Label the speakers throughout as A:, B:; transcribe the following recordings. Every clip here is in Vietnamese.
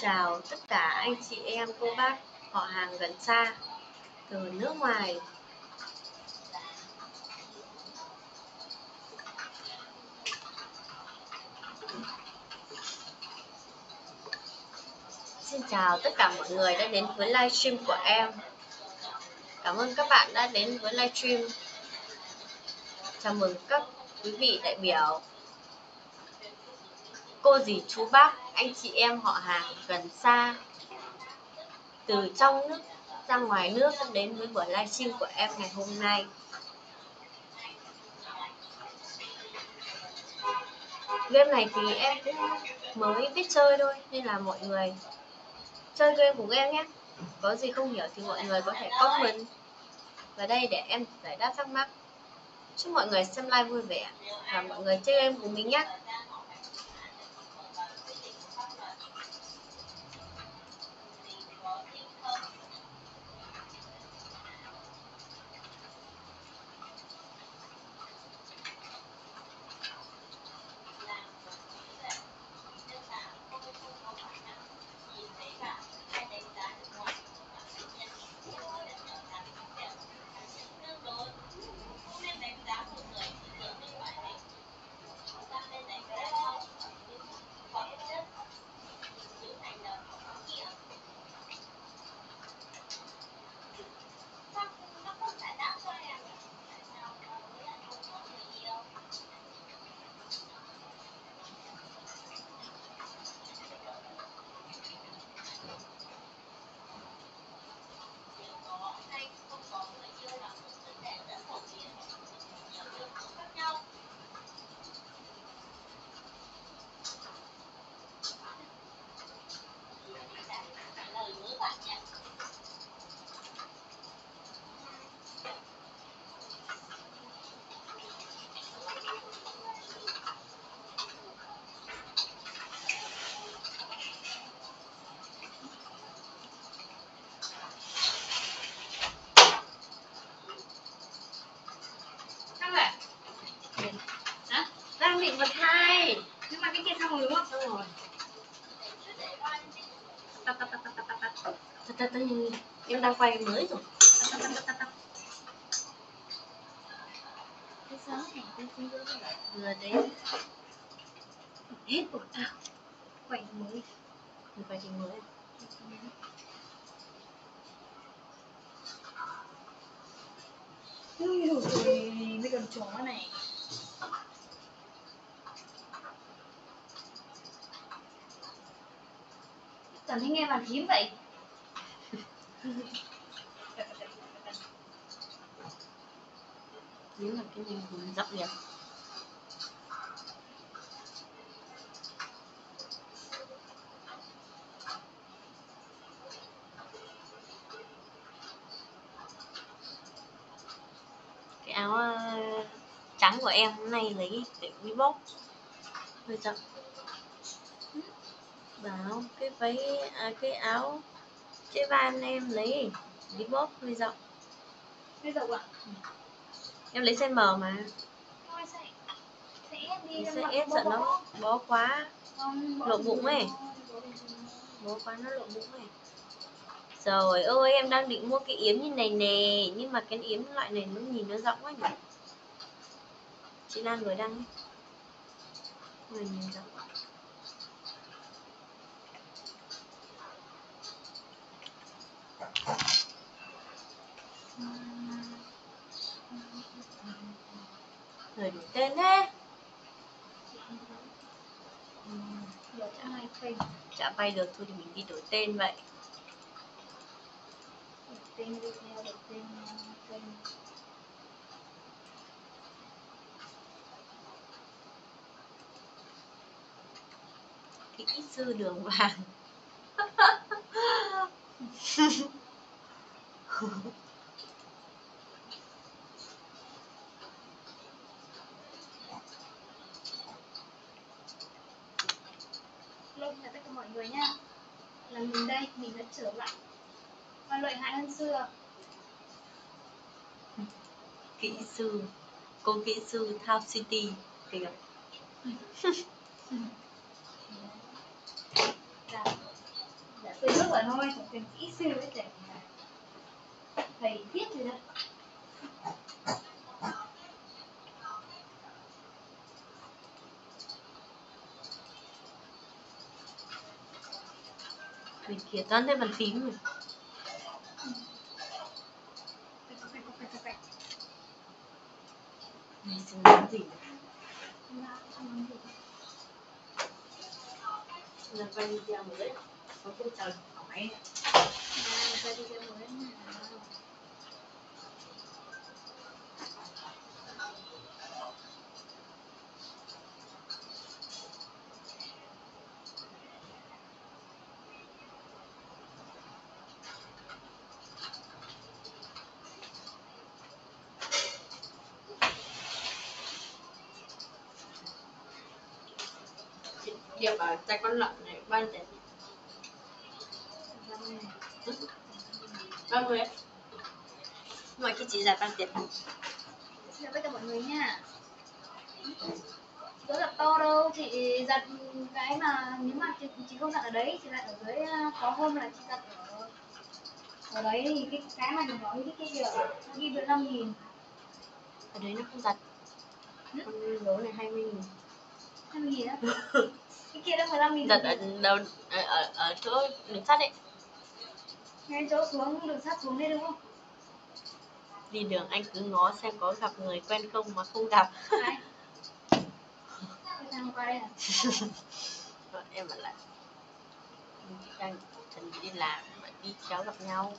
A: chào tất cả anh chị em cô bác họ hàng gần xa từ nước ngoài. Xin chào tất cả mọi người đã đến với livestream của em. Cảm ơn các bạn đã đến với livestream. Chào mừng các quý vị đại biểu. Cô dì chú bác, anh chị em họ hàng gần xa, Từ trong nước ra ngoài nước đến với buổi livestream của em ngày hôm nay. Game này thì em cũng mới biết chơi thôi, Nên là mọi người chơi game cùng em nhé. Có gì không hiểu thì mọi người có thể comment vào đây để em giải đáp thắc mắc. Chúc mọi người xem live vui vẻ và mọi người chơi game cùng mình nhé. Định bật hai
B: Nhưng mà cái kia xong rồi đúng không?
A: xong rồi
B: Tắt tắt tắt tắt tắt tắt tắt.
A: thật thật em đang quay mới rồi
B: Tắt tắt tắt tắt tắt.
A: cái gió này cái không vừa đến hết của tao
B: Quay mới.
A: mình quay trình mới
B: Ui dồi ôi, mấy con chó này. Cảm thấy nghe bàn phím vậy.
A: nếu là cái này mình dọc đẹp cái áo ờ, trắng của em hôm nay lấy để quý bốc hơi rộng bảo cái váy à, cái áo chế van em lấy đi bóp hơi rộng
B: Bây giờ ạ.
A: em lấy size M mà.
B: Thôi sẽ sẽ đi
A: size S sợ nó
B: bó.
A: quá.
B: Không,
A: lộ bụng ấy.
B: bó
A: quá nó lộ bụng này rồi ơi em đang định mua cái yếm như này nè nhưng mà cái yếm loại này nó nhìn nó rộng quá nhỉ? Chị Lan vừa đăng ấy. Người nhìn rộng người đổi tên thế Ừ, chả vay được thôi thì mình đi đổi tên vậy đổi
B: Tên video, đổi tên uh, kênh.
A: kỹ sư đường vàng
B: Hello chào tất cả mọi người nha Là mình đây, mình đã trở lại. Và lợi hại hơn xưa.
A: Kỹ sư. Cô kỹ sư Thao City. Kìa.
B: Dạ. rồi thôi chẳng cần kỹ sư ấy để thầy viết gì đâu
A: Mình kia thêm thấy bàn phím rồi. Này xin làm gì? Là quay video mới. Có cái trời hỏi. Tay con lợn này bao nhiêu tiền? Bao nhiêu? Mọi cái chỉ giải bao tiền?
B: Xin chào tất cả mọi người nha Có giặt to đâu, chị giặt cái mà nếu mà chị, chị không giặt ở đấy, chị giặt ở dưới có hôm là chị giặt ở ở đấy thì cái cái mà mình nói cái kia kìa, nó ghi được năm nghìn
A: Ở đấy nó không giặt. Con lỗ này 20 nghìn.
B: 20 nghìn á cái kia đâu phải 5 nghìn
A: Giặt ở đâu ở, ở, ở chỗ đường sắt ấy.
B: Ngay chỗ xuống đường sắt xuống đây đúng không?
A: Đi đường anh cứ ngó xem có gặp người quen không mà không gặp.
B: Đấy qua đây?
A: Rồi em bảo là đang chuẩn bị đi làm mà đi khéo gặp nhau.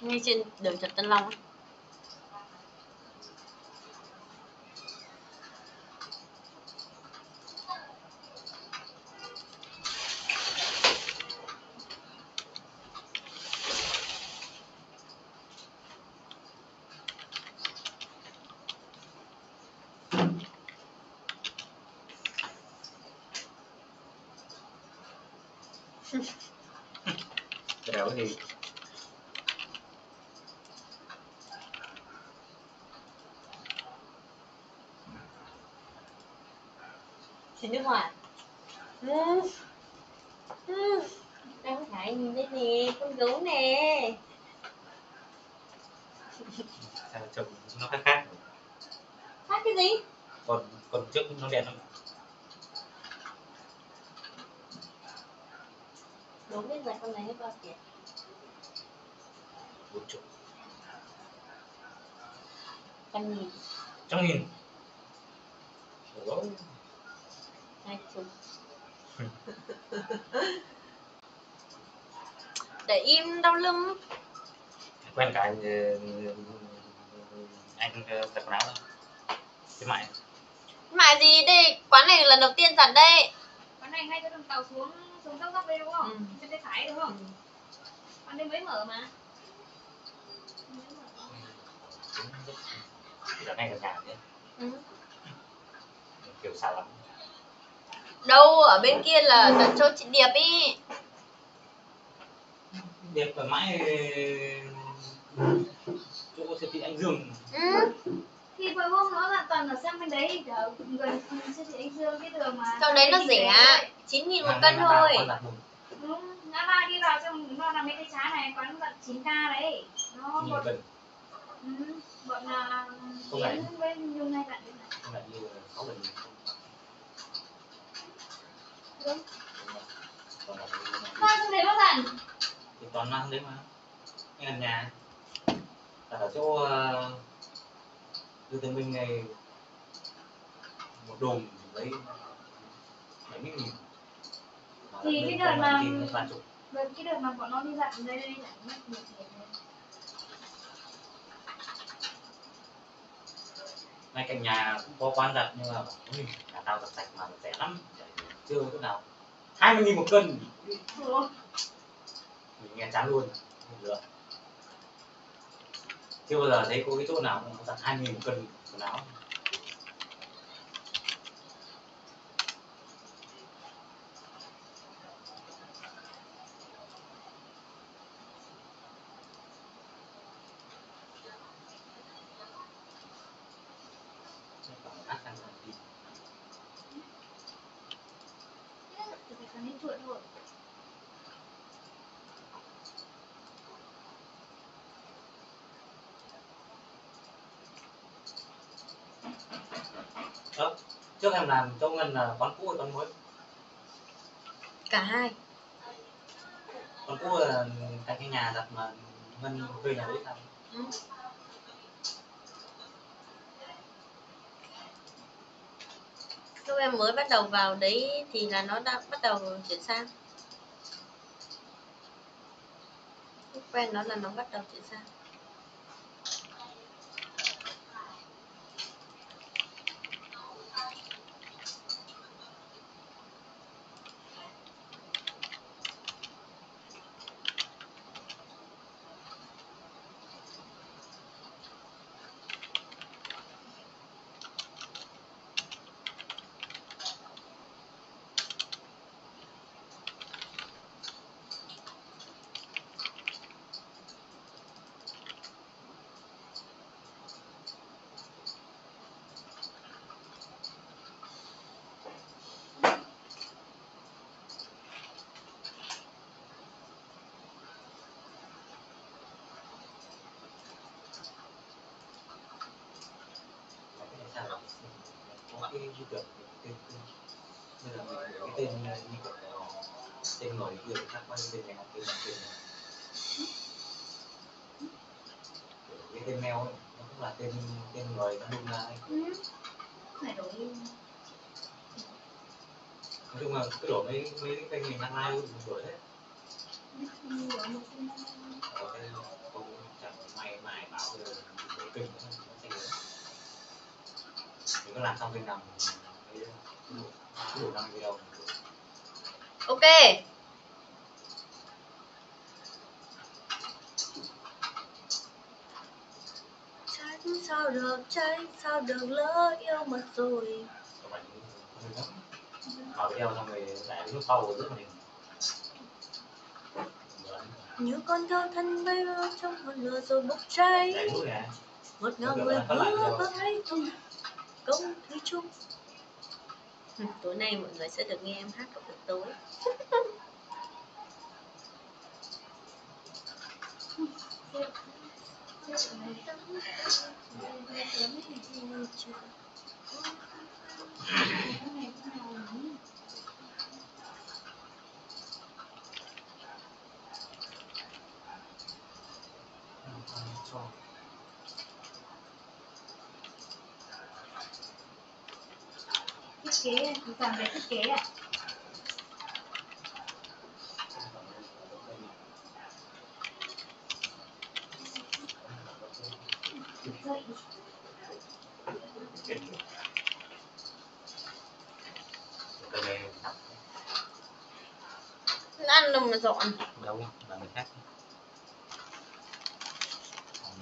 A: Ngay trên đường Trần Tân Long ấy.
C: Đéo thì
A: Trên nước ngoài. Ừ. Ừ. Đang phải nhìn đây nè, con gấu nè.
C: sao trông nó khác khác
A: Phát cái gì?
C: còn còn trước nó đen lắm
A: Đúng biết là con này hết bao tiền.
C: bốn chục
A: Trăm nghìn,
C: trăm nghìn Ủa,
A: hai chục. Để im đau lưng.
C: quen cả anh ờ, anh ờ, giặt quần áo thôi khuyến mại
A: Mà gì đây? Quán này lần đầu tiên giặt đây.
B: Quán này ngay chỗ đường tàu xuống xuống dốc dốc đây đúng không?
A: Ừ.
B: Bên tay phải đúng không? Quán đây mới mở mà. Mới mở.
C: giờ ngay gần nhà đấy
A: Ừ.
C: kiểu xa lắm
A: Đâu, ở bên kia là tận chỗ chị Điệp ý.
C: đẹp ở mãi chỗ siêu thị anh Dương
A: Ừ.
B: Thì hồi hôm nó là toàn ở sang bên đấy ở gần siêu thị anh Dương cái đường mà.
A: Sau đấy nó rẻ. 9 nghìn một
C: Hàng
A: cân thôi.
B: Đúng, ngã ba đi vào trong đúng là bên tay trái này quán giặt 9 k đấy. Nó một ừ, bọn là
C: Không.
B: Yến với Nhung ngay cạnh đây này.
C: không cái
B: Hoa trong đấy bao lần?
C: thì toàn mang đấy mà gần nhà ở chỗ uh, Dương Tân Minh này một đùm lấy bảy mươi nghìn
B: Thì cái đợt mà- Rồi cái đợt mà bọn nó đi giặt đây đây chẳng mất nhiều tiền
C: ngay cạnh nhà cũng có quán giặt nhưng mà "Ui, nhà tao giặt sạch mà rẻ lắm chưa có chỗ nào. Hai mươi nghìn một cân. Mình nghe chán luôn được chưa bao giờ thấy cô cái chỗ nào cũng giặt hai nghìn một cân quần áo Chắc là lát sang sang đi. trước em làm cho ngân là quán cũ hay quán mới
A: cả hai.
C: Quán cũ là cái cái nhà đặt mà ngân thuê nhà đấy sao
A: ừ. lúc em mới bắt đầu vào đấy thì là nó đã bắt đầu chuyển sang. Lúc quen nó là nó bắt đầu chuyển sang
C: Mà cái này sao là có cái như kiểu tên tên là mình cái tên kiểu là tên người kia khác bao nhiêu tên này tên này tên này cái tên mail ấy nó cũng là tên tên người nó đúng lại
B: phải đổi
C: nói chung là cứ đổi mấy mấy cái kênh mình đăng like mình đổi hết có làm xong kênh nào. Đủ năm video
A: ok. Tránh sao được tránh sao được lỡ yêu mất rồi.
C: Mở video xong rồi lại lúc sau rất là
A: như con thơ thân bay vào trong ngọn lửa rồi bốc cháy. Một ngàn người hứa với tôi công thủy chung Ừ, tối nay mọi người sẽ được nghe em hát vào buổi tối.
C: cho
B: thiết kế toàn về thiết kế à Dậy.
C: cái này
A: ăn đâu mà dọn
C: đâu là người khác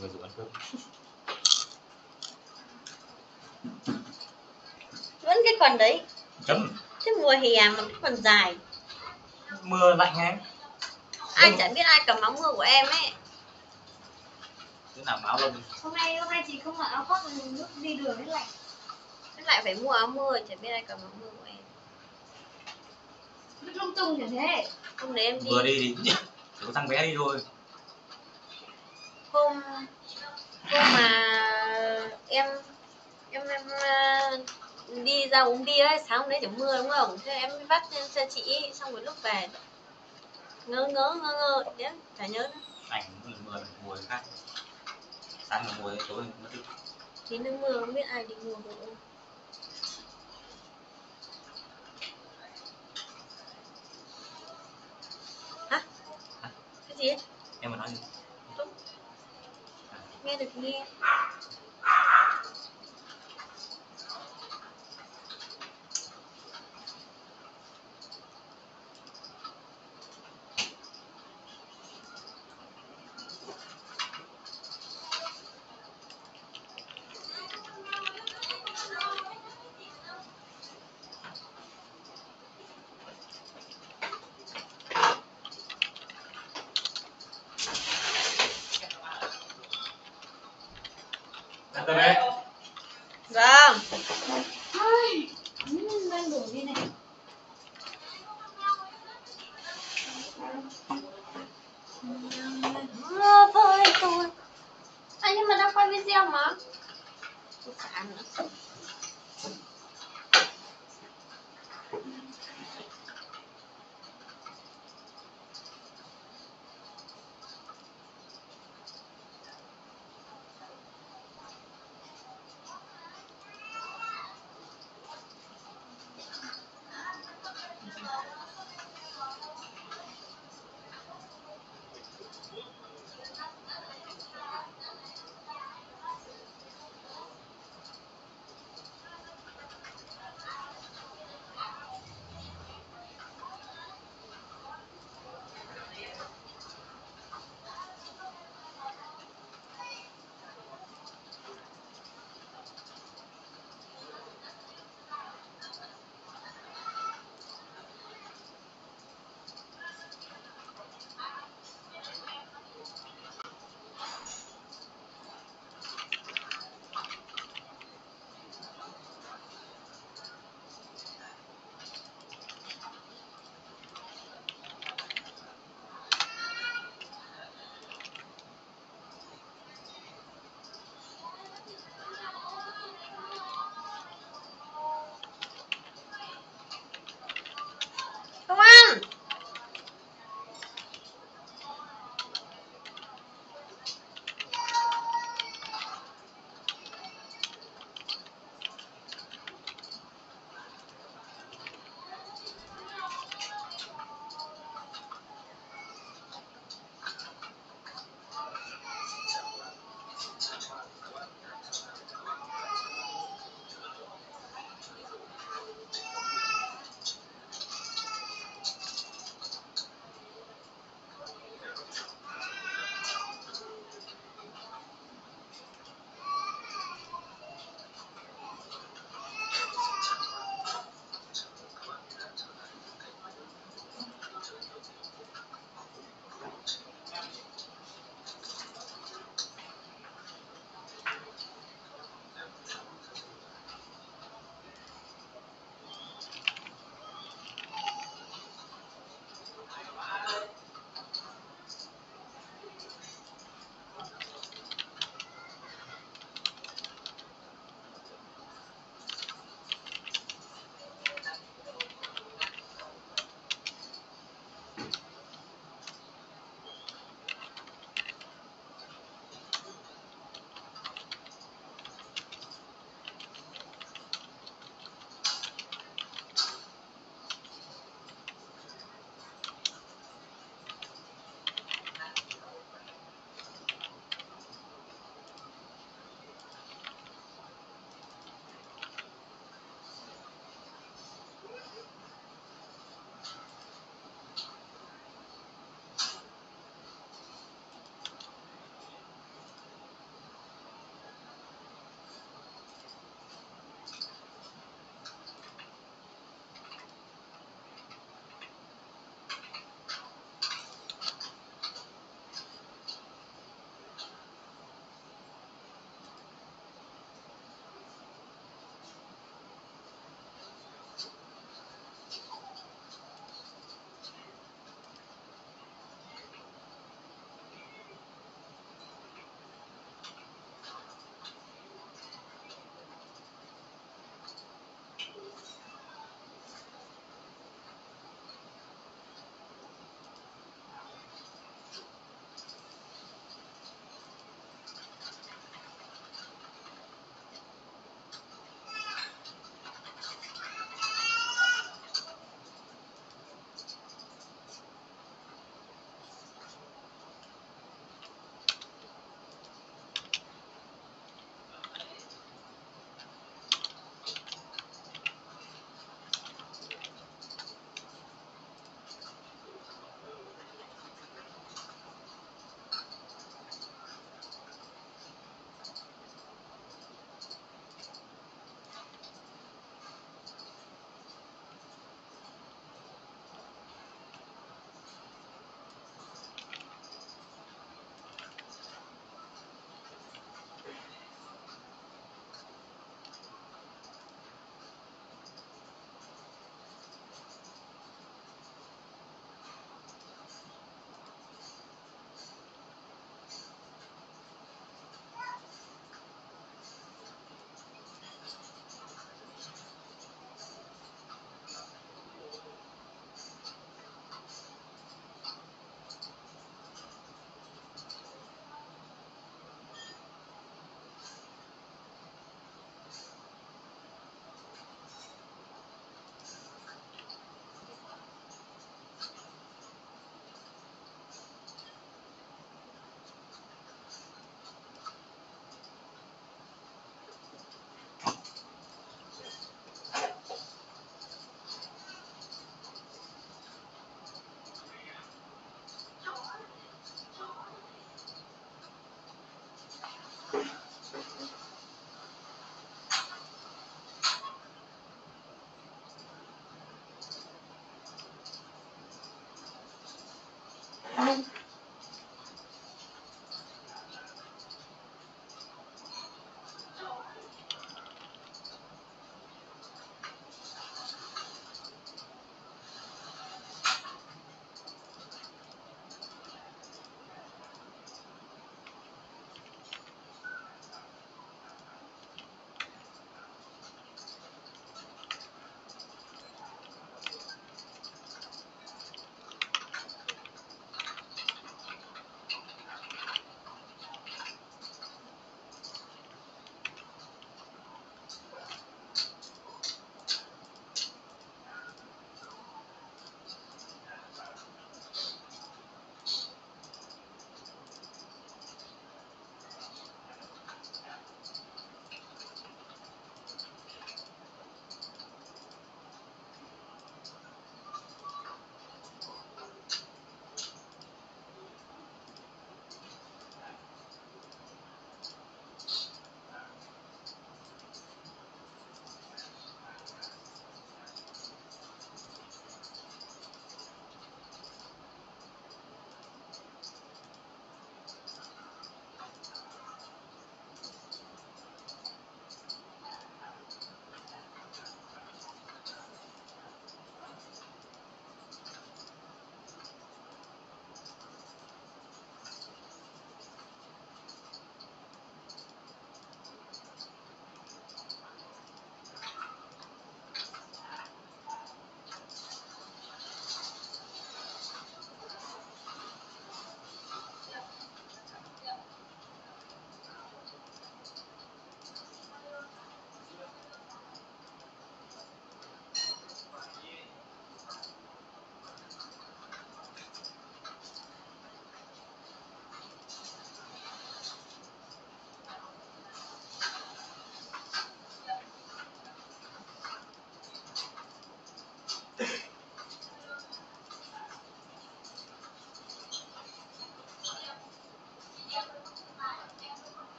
C: người rủ ăn cơm
A: quần đấy.
C: Chấm.
A: Thế mùa hè mà cái quần dài.
C: Mưa lạnh ấy.
A: Ai chẳng biết ai cầm áo mưa của em ấy.
C: Cái nào áo lông
B: hôm nay hôm nay chị không mặc áo khoác lúc đi đường hết lạnh.
A: Thế lại phải mua áo mưa chẳng biết ai cầm áo mưa của em.
B: Lúc lung tung kiểu thế.
A: Hôm đấy em đi.
C: Vừa đi thì chỉ có thằng bé đi thôi.
A: Hôm hôm mà em em em đi ra uống bia ấy sáng hôm đấy thì mưa đúng không? Thế em mới bắt lên xe chị xong rồi lúc về ngơ ngớ ngơ ngơ đến chả nhớ. Nữa
C: ảnh mưa mưa mùa khác. Sáng là mùa tối nó tự
A: tí nước mưa không biết ai đi mua hộ hả? Cái gì
C: em mà nói gì
A: nghe được nghe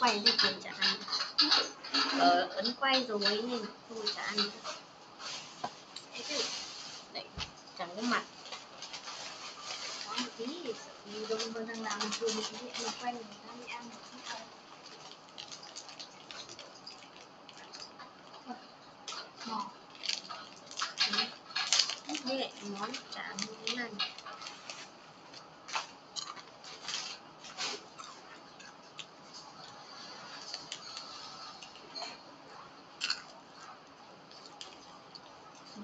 A: quay thì tiền trả ăn. Ờ ấn quay rồi nên không trả ăn. Đấy chẳng có mặt.
B: Có một tí thì đông vân đang làm bình thường thì cái mình quay người ta đi ăn một chút thôi Ngọt.
A: với lại món chả như thế này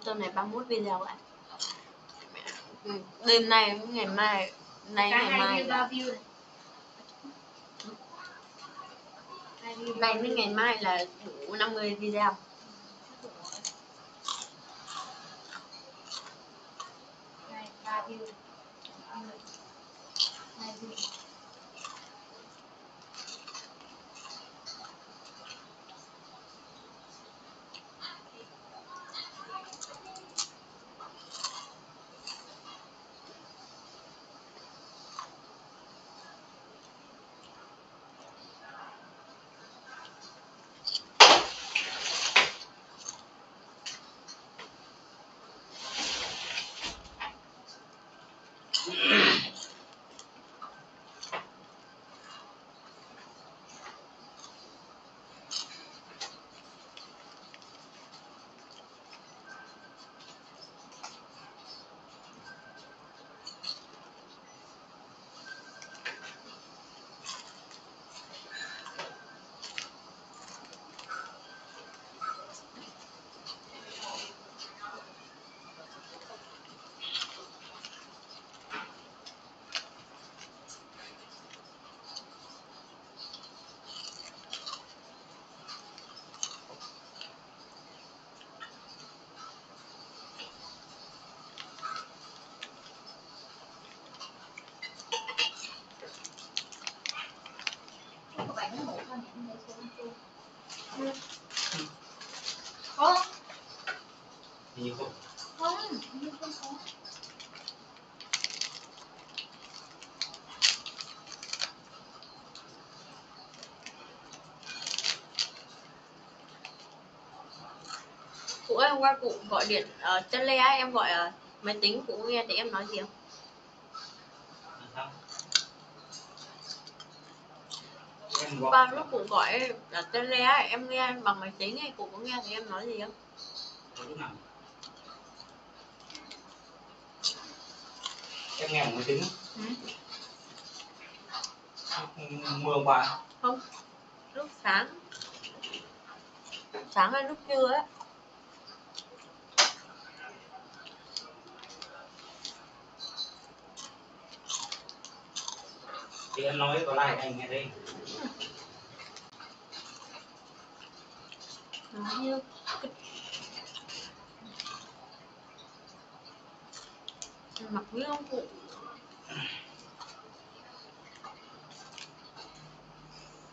A: tuần này 31 video ạ đêm nay ngày mai nay ngày mai là
B: này.
A: Với ngày mai là đủ 50 video
B: Có,
C: Hình như không.
B: không, không có.
A: cụ ơi hôm qua cụ gọi điện ở chân le em gọi ở máy tính cụ nghe thấy em nói gì không
C: sao? Em gọi
A: qua lúc cụ gọi ở chân le ấy, em nghe bằng máy tính ấy cụ có nghe thấy em nói gì không?
C: Em nghe một máy tính
A: Ừ.
C: mưa hôm qua
A: lúc sáng sáng hay lúc trưa ấy
C: thì em nói có like anh nghe đây
A: như mặc với ông cụ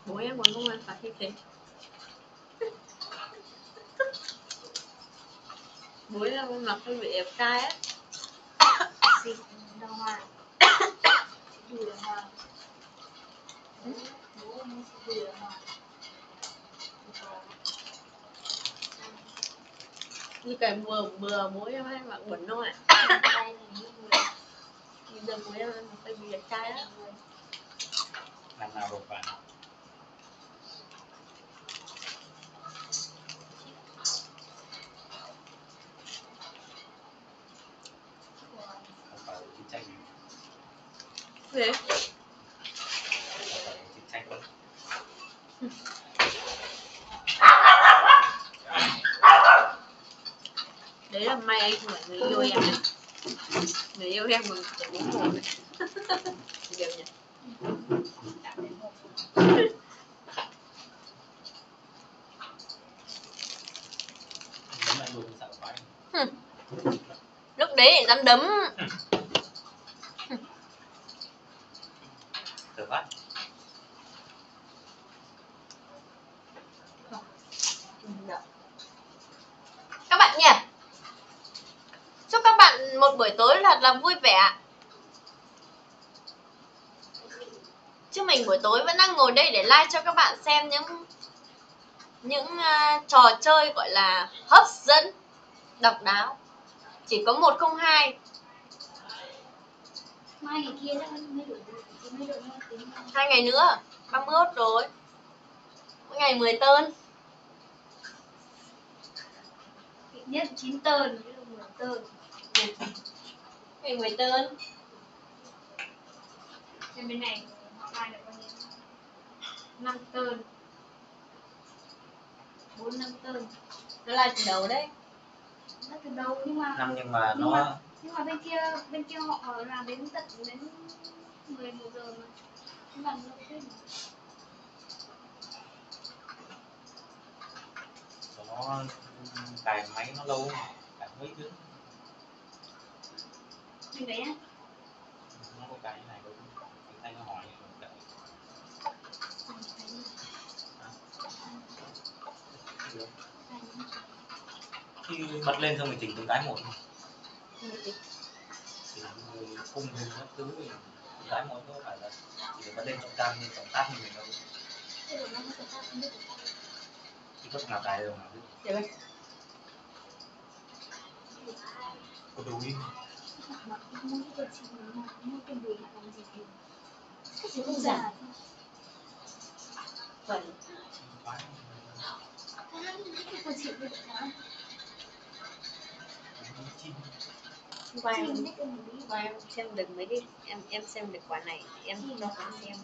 A: bố em còn không ăn phải như thế bố em mặc hơi bị đẹp trai á
B: Xịt đào hoa. Đùi hoa. Bố xịt đùi hoa.
A: Như cái bừa bừa bố em ạ
B: Đây là những người
A: bây giờ bố em ăn hơi bị đẹp trai á.
C: Làm nào được bạn không phải là chiến tranh
A: thế
C: không phải là chiến tranh đâu
A: đấy là may anh không phải người yêu em đấy người yêu em mà chỉ uống một đấy đều nhỉ
B: cảm thấy một
C: nếu mà đùa sợ quá
A: lúc đấy thì dám đấm.
C: Quá.
A: Các bạn nhỉ? Chúc các bạn một buổi tối thật là vui vẻ chứ mình buổi tối vẫn đang ngồi đây để like cho các bạn xem những những uh, trò chơi gọi là hấp dẫn độc đáo. Chỉ có một không hai
B: mai ngày kia chắc mới đổi mới đổi
A: hai ngày nữa 31 rồi. Mỗi ngày 10 tơn
B: nhất 9 tơn chứ không 10 tơn
A: ngày 10 tơn
B: trên bên này họ like được bao nhiêu? 5 tơn 4 5 tơn
A: nó là từ đầu đấy.
B: Nó từ đầu nhưng mà
C: năm nhưng mà
B: nhưng
C: nó
B: mà nhưng mà bên kia bên kia họ làm đến tận đến 11 giờ mà. Nhưng mà lâu thế mà.
C: nó cài máy nó lâu cài mấy tiếng?
B: Bên đấy á.
C: Nó có cài như này đâu. Tay nó hỏi đợi khi bật lên xong mình chỉnh từng cái một thì cung hình các thứ thì gái cái một phải là chỉ được lên trọng trang như trọng tác như mình đâu
B: Thế có
C: nào đâu mà biết có đủ
B: Mà không cái gì cái gì
A: giả.
B: chị được
A: em,
B: biết quần đùi
A: qua em xem được mấy cái em em xem được quả này em cho bạn xem.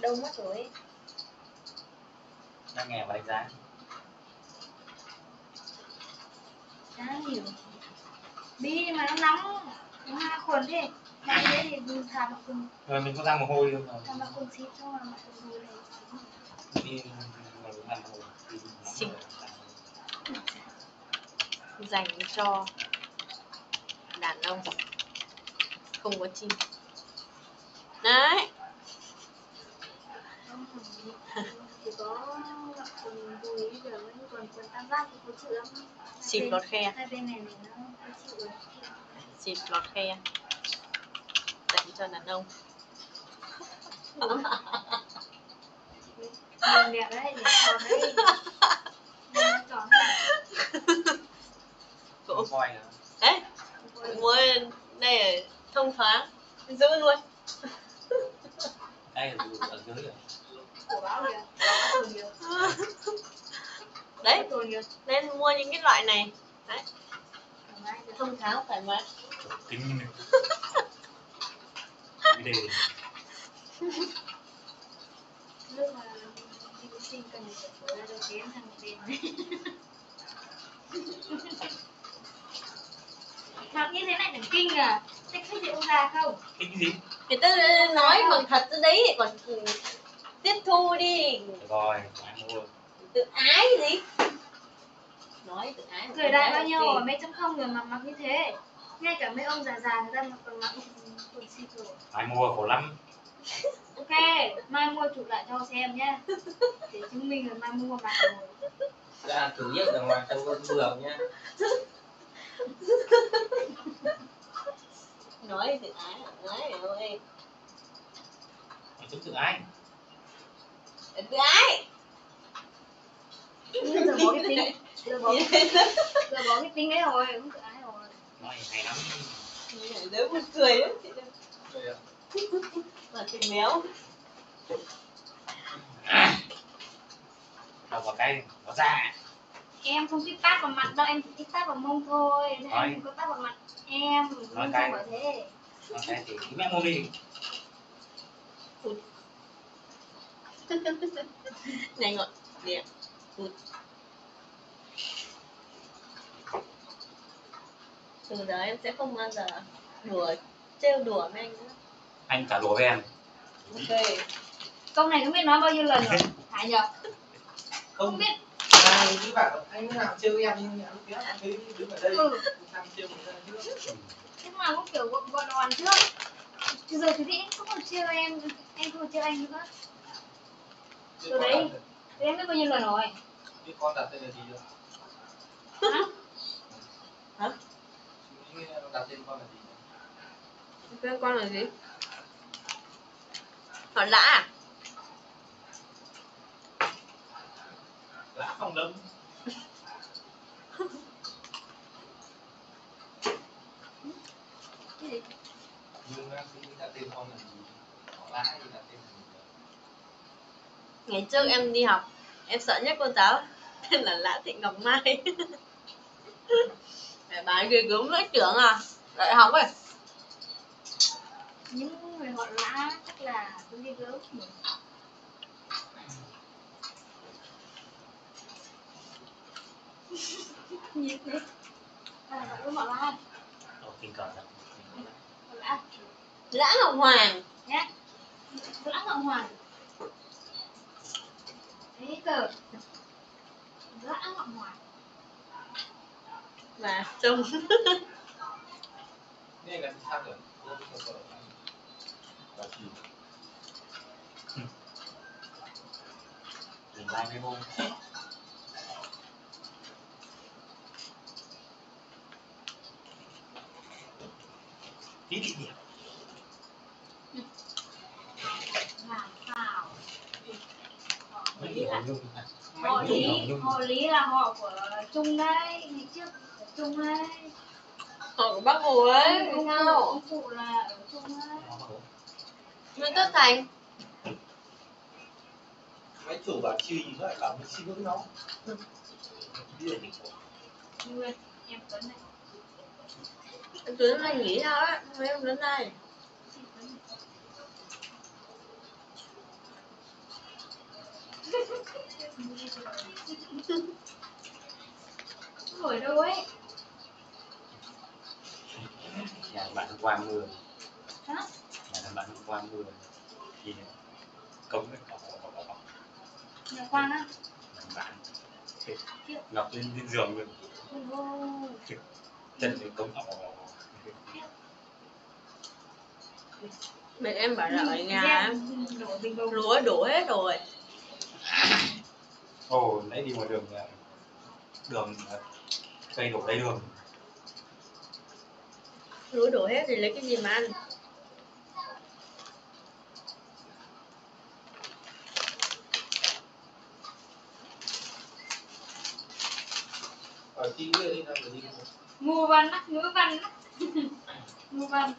A: Đâu mất rồi
C: đang nghe và đánh giá
B: khá nhiều. Đi mà nó nóng nó hai khuẩn thế Thế thì mình thả vào cùng.
C: Rồi mình có ra mồ hôi không?
B: Rồi
C: đi rồi.
A: dành cho đàn ông. Không có chim đấy. Xịt lọt khe.
B: rồi
A: xịt lọt khe dành cho đàn ông.
B: Nhìn đẹp đấy, đẹp tròn đấy. Nhìn tròn
C: nữa
A: đấy mua đây là thông thoáng giữ luôn.
C: Đây là ở dưới rồi
B: Của báo kìa, báo kìa.
A: đấy nên mua những cái loại này. Đấy thông thoáng thoải mái.
C: Kính như này đề
B: Lúc mà đi vệ sinh cần phải ra đầu tiên thằng này. Mặc như thế này đừng kinh à. Thích thích thì ông già không?
C: cái gì?
A: Người ta nói bằng thật ra đấy còn tiếp thu đi.
C: Rồi ai mua
A: tự ái gì? Nói tự ái.
B: Thời đại bao nhiêu rồi mấy trăm không rồi mà mặc như thế Ngay cả mấy ông già già người ta mà còn mặc quần xịt rồi.
C: Ai mua khổ lắm.
B: Ok, mai mua chụp lại cho xem nhé Để chứng minh là mai mua mặc rồi.
D: Ra thử nhất ở ngoài trong con đường nhé
A: nói tự ái nói ơi
C: Mày chống tự ái.
A: Tự ái.
B: Giờ bỏ cái tính Giờ bỏ, giờ bỏ cái tính đấy rồi, không tự ái. rồi
C: nói hay lắm.
A: Đỡ buồn cười đấy chị mà tình méo.
C: Đầu vào cái nó ra
B: Em không thích tát vào mặt đâu, em chỉ thích tát vào mông thôi. Nên
C: Nói.
B: Em không có tát vào mặt em,
C: Nói cái.
B: phải thế.
C: Nó cái thì mẹ mua đi.
A: Này gọi đẹp từ đó em sẽ không bao giờ đùa trêu đùa với anh nữa.
C: Anh trả đùa với em.
A: Ok.
B: Câu này không biết nói bao nhiêu lần rồi. Hải nhờ, không.
D: Không
B: biết.
D: À cứ bảo anh lúc nào trêu em nhưng em biết anh thấy đứng ở đây
B: Ừ,
D: làm trêu người ta trước.
B: Nhưng mà cũng kiểu gọi, gọi đòn trước. Từ giờ thì anh không còn trêu em, anh không còn trêu anh nữa. Từ
D: con
B: đấy. Thế em biết bao nhiêu lần rồi?
D: Biết con đặt tên là gì chưa? Suy đặt tên con là gì
A: Tên con là gì? Họ lã à?
D: lã phong lâm
A: Cái gì?
D: nhưng đang suy nghĩ đặt tên con là gì Họ lã thì đặt tên là gì
A: Ngày trước em đi học Em sợ nhất cô giáo Tên là Lã Thị Ngọc Mai Mẹ bà ghê gớm lớp trưởng à. Đại học ấy.
B: Những người họ lã chắc là cũng đi gớm gì thế. À bạn cũng họ lã
C: Ồ, tình cờ thật.
B: Lã.
A: Lã Ngọc Hoàng.
B: Nhé lã ngọc hoàng. Đấy cờ lã ngọc hoàng
A: Và trông
D: Nghe gần sao rồi Vô cái sổ sổ này. Và chỉ
C: Đừng like mấy hôm Tí địa điểm.
B: Họ
C: Mấy
B: lý họ lý là họ của trung đấy. Ngày trước trung đấy
A: Họ của bác Hồ ấy
B: ông phụ,
A: Sao
B: ông phụ là ở trung đấy
A: Nguyễn Tất Thành
D: Mấy chủ bảo trì nó lại bảo mình xin lỗi nó
B: Nguyên em tuấn này
A: Em Tuấn này nghỉ sao á Mấy em đến đây
B: Chị Tuấn này. Ngồi đâu ấy
C: Nhà bạn hôm qua mưa.
B: Hả?
C: Nhà bạn hôm qua mưa Thì cống nó cọc cọc cọc cọc
B: nhà quan á.
C: Bạn ngập lên lên giường luôn. Chân thì cống ọc ọc ọc
A: Mẹ em bảo là ở
B: Dạ,
A: nhà
B: bầu
A: Lúa đổ hết rồi.
C: Ồ nãy đi ngoài đường là đường cây đổ đầy đường
A: Lúa đổ hết thì lấy cái gì mà ăn?
D: Ở chi kia đi nào đi
B: ngô văn á ngữ văn á ngô văn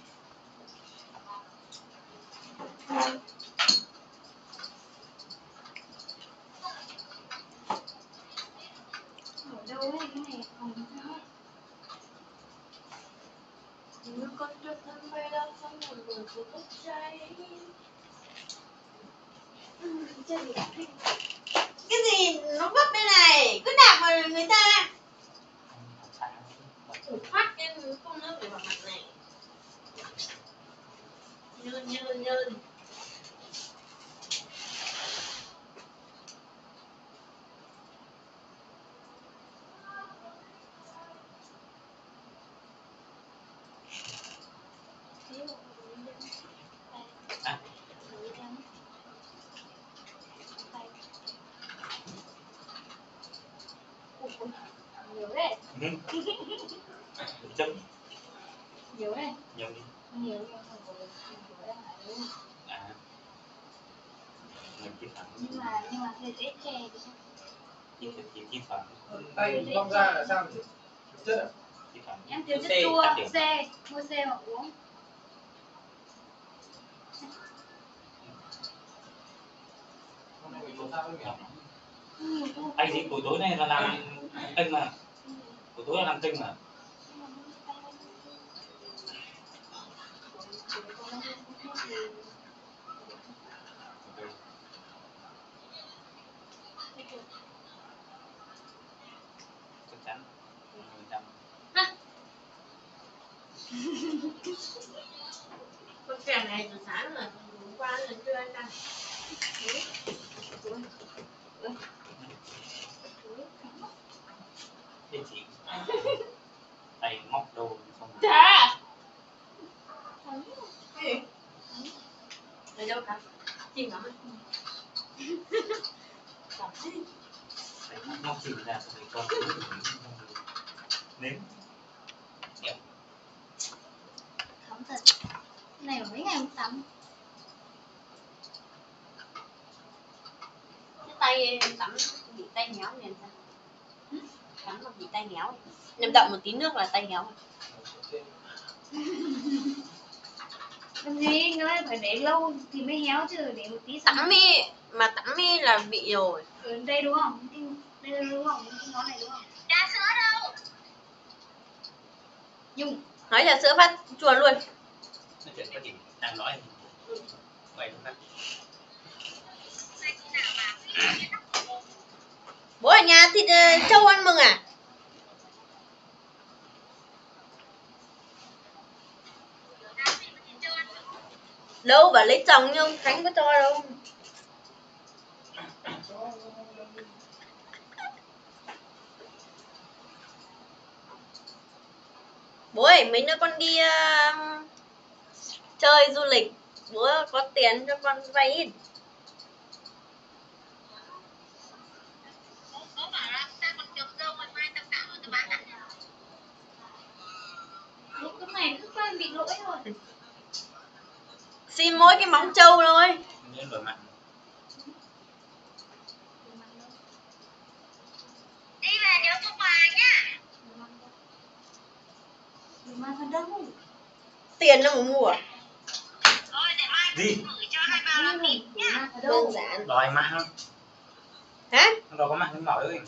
B: ở đâu ấy cái này phòng sao ấy
A: Như con trượt thân bay đã phong một đường của bức cháy
B: chơi gì thích
A: Cái gì nó vấp bên này Cứ đạp vào người ta Ủa, Phát em không nước để vào mặt này Nhơn nhơn nhơn
B: nhiều đấy
C: ừ. chấm
B: nhiều đấy
C: nhiều đi
B: nhiều nhiều không có nhiều đấy là đúng
C: à mình chỉ thẳng
B: nhưng mà nhưng mà hơi dễ che thì chắc
C: chỉ thẳng
D: Tay bong ra là sao nhỉ? Chất à?
B: em thiếu chất chua xe mua xe mà uống.
D: Nay
C: anh gì buổi tối này là làm tinh mà. Buổi tối là làm tinh mà. Chắc chắn phần trăm
A: Con kèo này từ sáng rồi Hôm qua là chưa ăn đâu
C: địa chỉ tay móc đâu không
B: Chà.
A: Cái gì? Ở đâu cả? Chim hả?
C: tay móc gì ra thì con nếm
B: thấm thật này ở mấy ngày không tắm
A: cái tay tắm bị tay nhéo liền sao tắm mà bị tay nhéo nhầm đậm một tí nước là tay nhéo
B: làm gì? Ta phải để lâu thì mới héo chứ để một tí
A: tắm đi mà tắm đi là bị rồi.
B: Ở đây đúng không? Đây đúng không? Cái ngón này đúng không?
A: Trà sữa đâu?
B: Dùng
A: nói trà sữa phát chuồn luôn.
C: Nói chuyện có gì đang nói vậy đúng không
A: bố ở nhà thịt ờ, trâu ăn mừng à đâu bà lấy chồng nhưng ông khánh có cho đâu. Bố ơi mấy đứa con đi uh, chơi du lịch. Bố có tiền cho con vay ít.
B: Cái này cứ quay bị lỗi rồi
A: xin mỗi cái móng trâu thôi.
C: Mặt
A: đi về nhớ mua quà nhá.
B: Đâu
A: tiền đâu mà mua à?
B: đâu
A: đơn giản.
C: Đòi mạng không
A: hả?
C: Đòi có mạng không mỏi
B: đây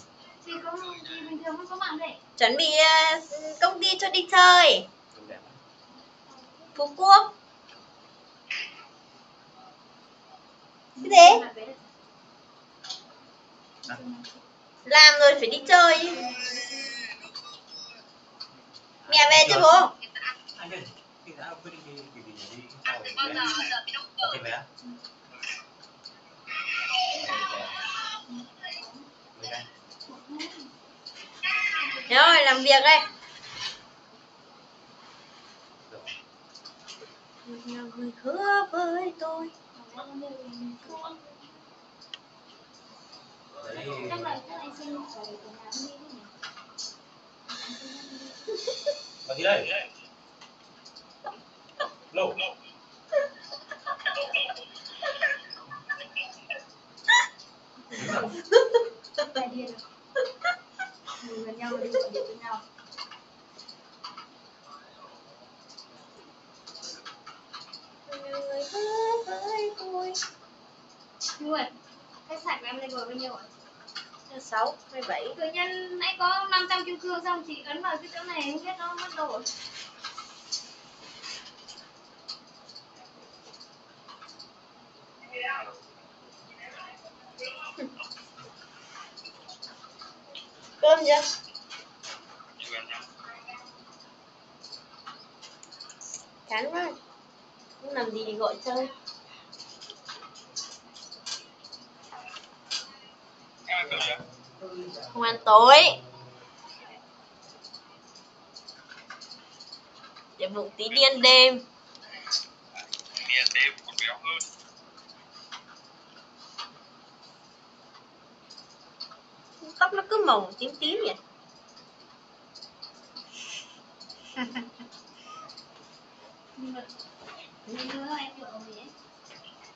A: chuẩn bị ờ, công ty cho đi chơi.
C: Đẹp.
A: phú quốc cái thế làm rồi phải đi chơi. Mẹ về chưa bố.
C: Rồi
A: làm việc đây. Là người hứa với tôi
C: bà
B: chắc là chắc anh xin phải ở nhà đi đấy nhỉ
C: vào gì đây? Lô.
B: Tại điên rồi. Ngồi gần nhau đi gọi điện với nhau
A: người hứa với tôi
B: mà khách sạn của em lên rồi bao nhiêu rồi
A: sáu mươi bảy.
B: Tự nhiên nãy có 500 kim cương xong chị ấn vào cái chỗ này không biết nó mất đâu rồi
A: cơm chưa? Chán quá không làm gì để gọi chơi. Không ăn tối. Để bụng tí điên đêm.
E: Điên đêm còn béo hơn.
A: Tóc nó cứ màu tím tím vậy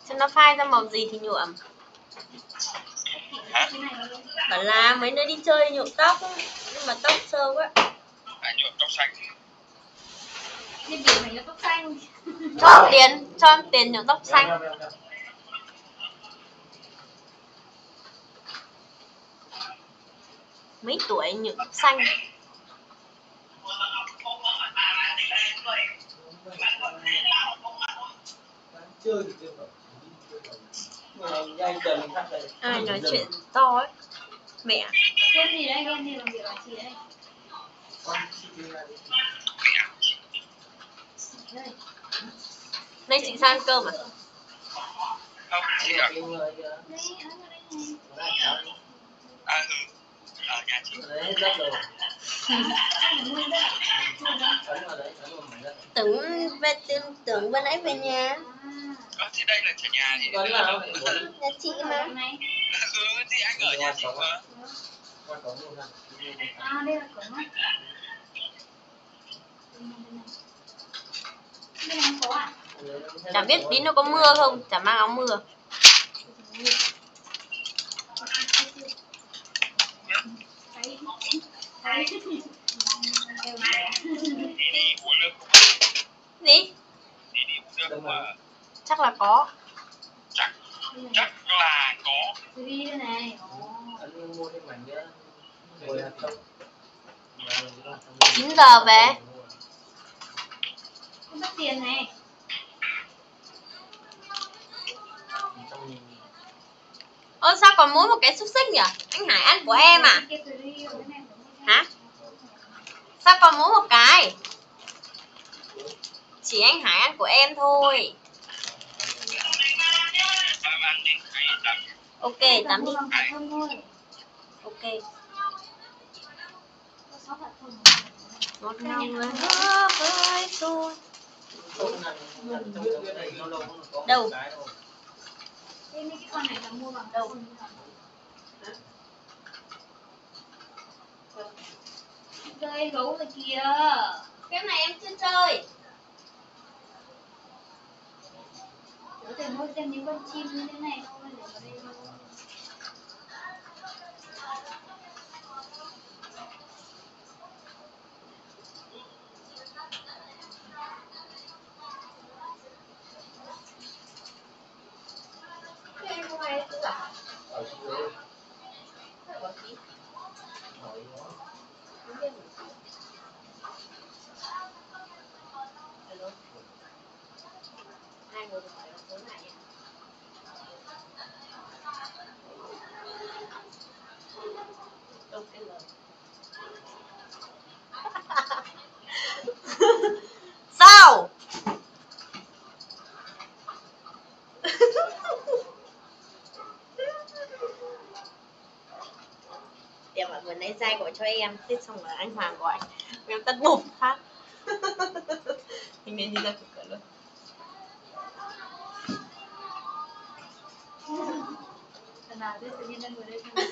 A: cho nó phai ra màu gì thì nhuộm.
B: Nó
A: bảo là mấy đứa đi chơi nhuộm tóc nhưng mà tóc sơ quá.
E: Anh nhuộm tóc xanh?
B: Biển này nó tóc xanh
A: cho tiền cho em tiền nhuộm tóc xanh. Mấy tuổi nhuộm tóc xanh ai nói chuyện to ấy. Mẹ.
B: Game gì đấy game gì làm việc là chị đấy
D: con
A: nay chị sang cơm à?
E: Không, chị à, ừ, ở nhà chị
A: tưởng về tưởng, tưởng vừa nãy về nhà.
B: À,
E: Ờ, thì đây là cả nhà
D: vào lại muốn
A: nhà chị mà.
E: Ừ, thì anh ở nhà chị mà.
D: Qua cổng luôn ra
B: À, đây là cổng bên bên bên có à
A: Chả biết tí nó có mưa không, chả mang áo mưa.
B: Đấy. Đấy. Đều này.
E: đi đi uống nước
A: Gì?
E: đi đi uống nước mà
A: Chắc là có.
E: chắc chắc là có
B: đây này.
A: 9 giờ về.
B: Không mất tiền này.
A: Ơ sao còn mỗi một cái xúc xích nhỉ? Anh Hải ăn của em à? Hả? Sao còn mỗi một cái? Chỉ anh Hải ăn của em thôi. Ok,
B: Tắm
A: đi.
B: thôi.
A: Ok. Một lòng hứa với tôi. Đâu?
C: Em cái
B: con này là mua bằng đâu? Chơi gấu rồi kìa.
A: Cái này em chưa chơi.
B: Có thể mua thêm những con chim như thế này không để vào đây
A: không dai gọi cho em. Thế xong rồi anh Hoàng gọi. Em tắt bụp phát. Hình nên đi ra cửa cửa luôn.
B: Lần nào tự nhiên đang ngồi đây không?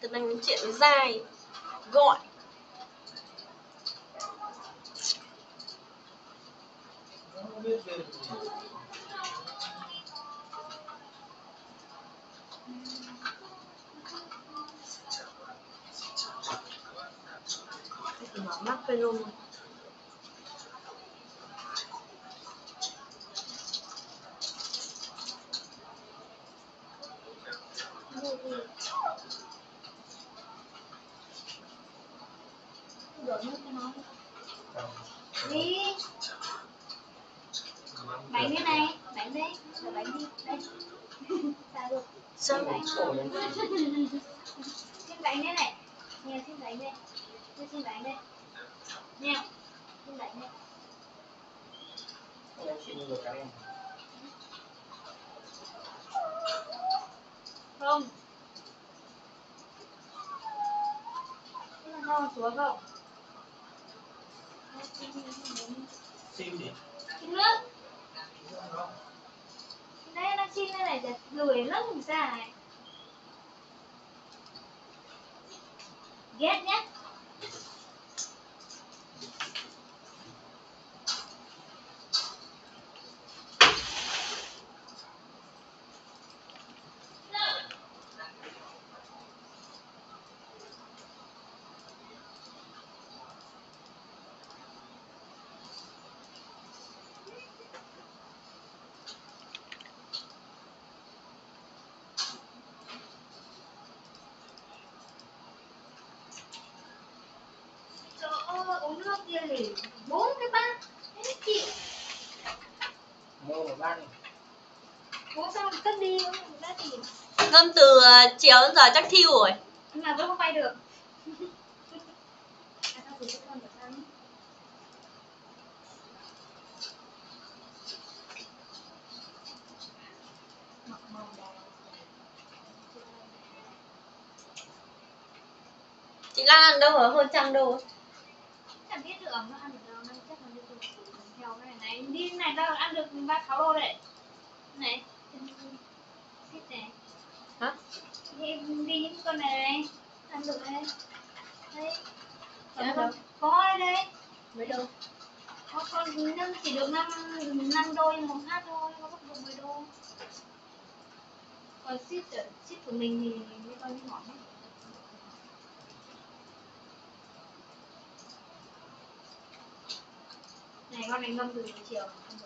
A: Tôi đang nói chuyện với dai Gọi
B: Thế chúa sao xin không? Xin nước. Đây nó xin đây này, để gửi lớp mình ra này. Ghét nhé. Trời nước kia thì bốn cái bát. Thế chịu.
C: mua một bát này
B: Uống xong cất đi, một bát thì?
A: Ngâm từ ờ, chiều đến giờ chắc thiêu rồi.
B: Nhưng mà vẫn không bay được.
A: Chị Lan ăn đâu ở Hôn Trăng đâu
B: Chẳng biết được nó ăn được đâu, nó chắc là đi từ theo cái này này. Đi này đâu ăn được ba sáu đô đấy. Này. Ship này.
A: Hả?
B: Em đi những con này này ăn được đây
A: Dạ,
B: còn
A: đâu?
B: có ở đây
A: mấy đô
B: có con nhưng chỉ được năm năm đô một hát thôi có bắt được 10 đô còn ship ship của mình thì mới coi như mỏng ấy. này con này ngâm từ buổi chiều ăn được. Xéo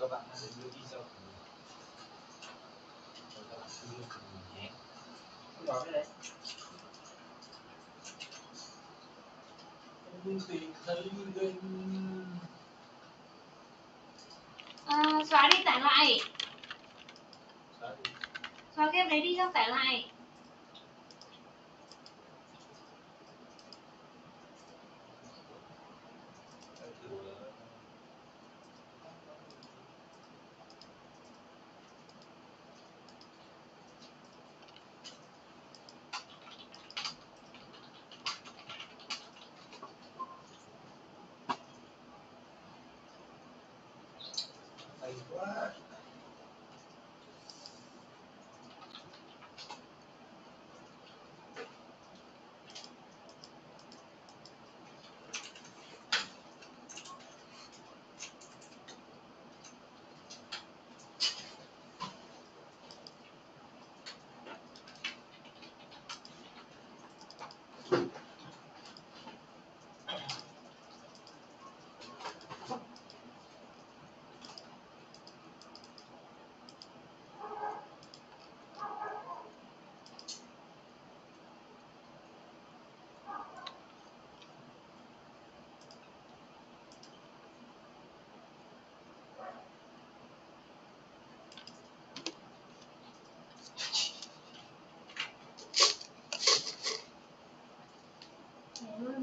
D: các bạn với video của mình. Mời các bạn yêu cùng mình nhé.
C: Có cái đấy
D: Em tìm thấy gần
B: À, xóa đi tải lại
D: Đấy,
B: xóa game đấy đi xong tải lại
D: em thử ờ, hay quá
B: Mẹ ơi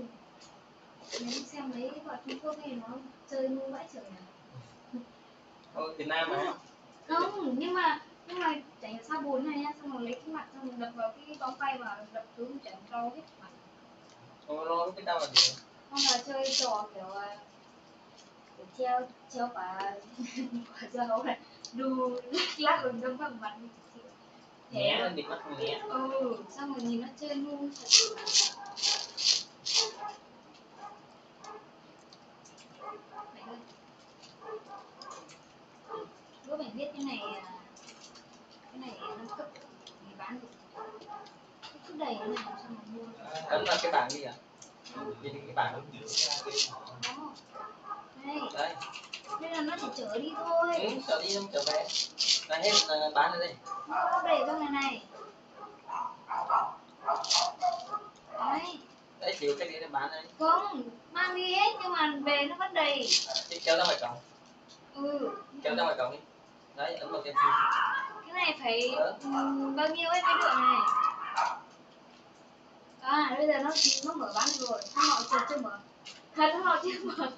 B: đi xem mấy cái bọn Trung Quốc này nó chơi ngu vãi trời à?
C: Ờ, Việt Nam mà.
B: Không, nhưng mà nhưng mà chảy ở sao bùn này nha xong rồi lấy cái mặt xong rồi đập vào cái bóng bay và đập xuống chảy cho hết mặt.
C: Không lo biết đâu là gì
B: không? Là chơi trò kiểu à, kiểu treo treo quả quả dưa này. Đu lát rồi đâm vào mặt thế
C: nhé
B: ừ xong rồi nhìn nó chơi ngu. thật Mẹ ơi bữa mày biết cái này à, cái này nó cấp thì bán được cái cứ đầy cái này xong rồi mua
C: Ấn cái bảng gì à? Nhìn cái bảng
B: đó. Đây. Nên là nó chỉ chở đi thôi
C: Ừ, trở đi không? Trở về. Là hết là bán ở đây.
B: Nó đầy trong này này đấy
C: Đấy chịu cái đi để bán đây.
B: Không mang đi hết nhưng mà về nó vẫn đầy
C: Chứ kéo ra ngoài cổng.
B: Ừ
C: Kéo ra ngoài cổng đi. Đấy ấn vào cái
B: cái này phải ừm, bao nhiêu ấy cái lượng này à bây giờ nó nó mở bán rồi. Sao họ chưa chưa mở. Thật họ chưa mở.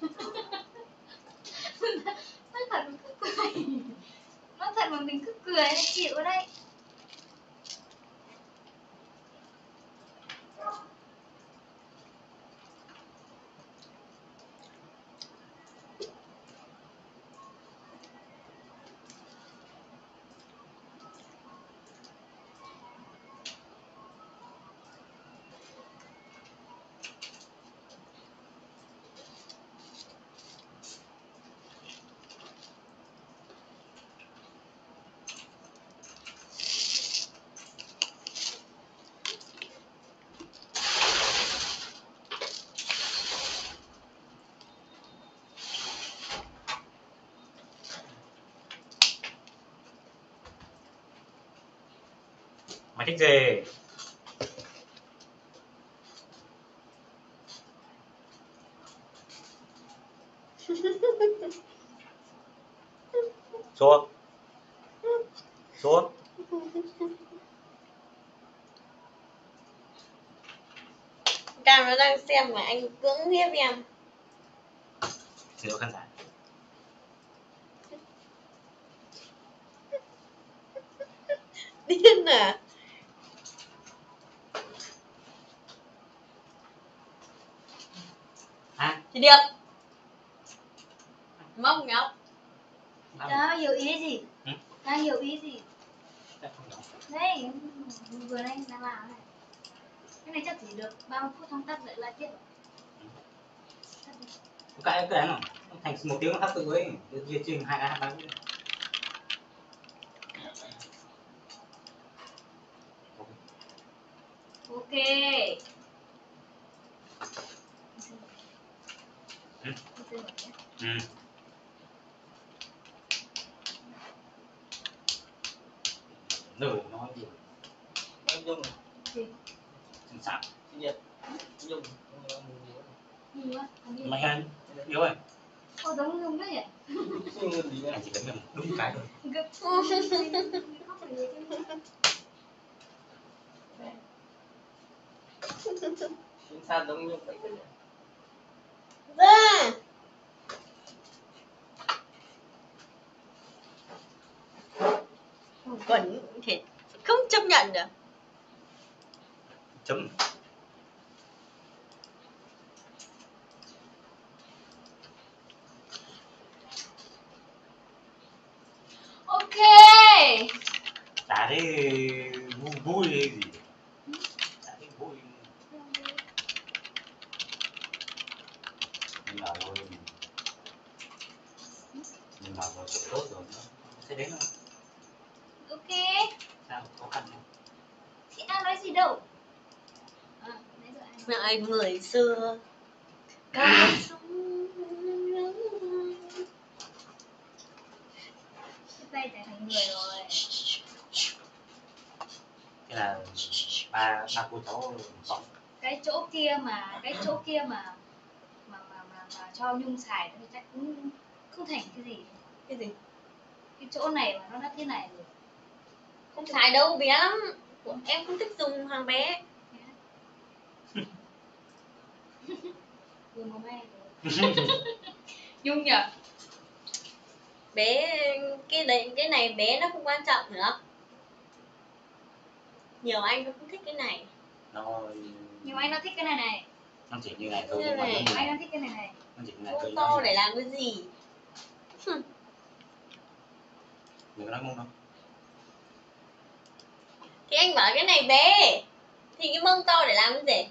B: Nó thật mình cứ cười. Nó thật mà mình cứ cười chịu ở đây
C: gì xuống xuống
A: Cam nó đang xem mà anh cưỡng hiếp em
C: xin lỗi khán giả
A: Điên à
C: à
A: Thì được Móc nhóc
B: Đó, hiểu ý gì?
C: Ừ?
B: Đang hiểu ý gì?
C: Chắc không 懂.
B: Đây, vừa nay đang làm này. Cái này chắc chỉ được 30 phút xong tắt dậy lại tiếp. Tắt đi
C: cái cái nào thành một tiếng nó thắt tự ấy chia trình hai hai ba phút
B: Ok.
C: Ừ. Ừ. lời nói gì
D: anh Dung
B: Gì?
C: chính xác
D: sinh nhật anh Dung
B: Gì quá? Còn gì?
C: mày anh yếu rồi
B: Ô, giống Nhung đấy nhỉ?
D: sinh nhật gì
C: anh chỉ cần nhầm đúng cái thôi
B: Cứ- Khóc rồi chứ.
D: như vậy đấy
A: Quẩn thì không chấp nhận được
C: chấm
B: Ok.
C: chả thấy vui vui hay gì chả thấy vui nhưng mà thôi nhưng mà rồi sự tốt rồi nó sẽ đến thôi
B: Ok.
C: sao khó khăn không
B: Chị An nói gì đâu? À, nãy giờ An nói.
A: Lại người xưa Ca súng
B: Cái tay trở thành người rồi.
C: thế là ba ba cô cháu phòng
B: cái chỗ kia mà cái chỗ kia mà mà mà mà, mà cho nhung xài thì chắc cũng không thành cái gì
A: Cái gì?
B: cái chỗ này mà nó đã thế này rồi.
A: Không xài đâu bé lắm. Của Em không thích dùng hàng bé.
B: Vừa mà may rồi. Nhung nhở?
A: Bé cái đấy cái này bé nó không quan trọng nữa. Nhiều anh nó không thích cái này.
C: Nó
B: mà anh nó thích cái này này.
C: Nó chỉ như này thôi
A: Như
C: nhưng mà
A: này.
C: nó,
B: anh nó thích cái này này.
C: Nó chỉ như này thôi
A: to để làm cái gì
C: đừng có nói mông đâu
A: Thì anh bảo cái này bé. Thì cái mông to để làm cái gì?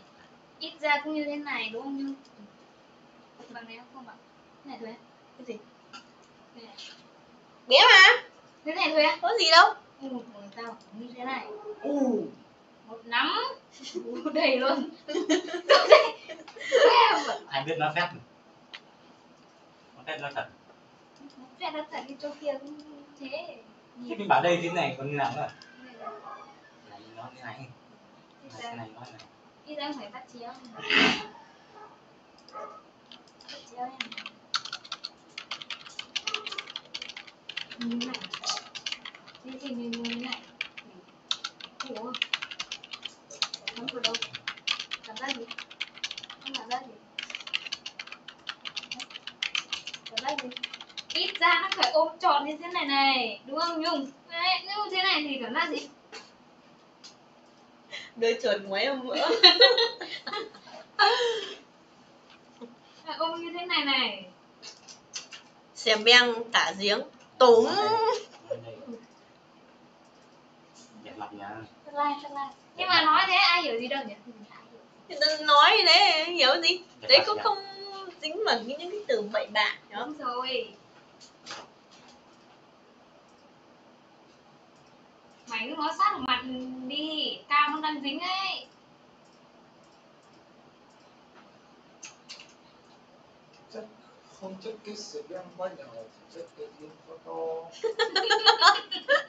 B: Ít ra cũng như thế này đúng không? Nhung bằng này không bằng cái này thôi
A: Cái gì? Bé mà.
B: Cái này thôi á.
A: Có gì đâu.
B: Ừ, của người ta bảo như thế này. Ừ. một nắm. Ừ, đầy luôn.
C: Ai biết nói phép nói phép nói thật.
B: Mẹ nó thật cái chỗ kia cũng thế.
C: Thế mình bảo đây thế này còn nào nữa.
B: Này
C: này. Nó thế này. Thế
B: ra
C: này nói này.
B: Ít ra phải bắt chéo bắt chéo em như này. Thế thì mình như này. Ủa? Không có đâu? Cảm giác gì? Không cảm giác gì? Cảm giác gì ít ra nó phải ôm tròn như thế này này đúng không? Nhung? Đấy như thế này thì cảm giác gì?
A: Đôi chuột muối hôm bữa
B: phải ôm như thế này này.
A: Xem beng tả giếng. Túng
C: đẹp mặt nha.
B: Tương lai tương lai. Nhưng mà nói thế ai hiểu gì đâu nhỉ?
A: Người ta nói như thế hiểu gì? Đấy cũng không dính vào những cái từ bậy bạ đó
B: đúng rồi mày cứ nói sát vào mặt đi cam nó đang dính ấy.
D: Chất không chất cái sự đen quá nhỏ chỉ chất cái tiếng quá to.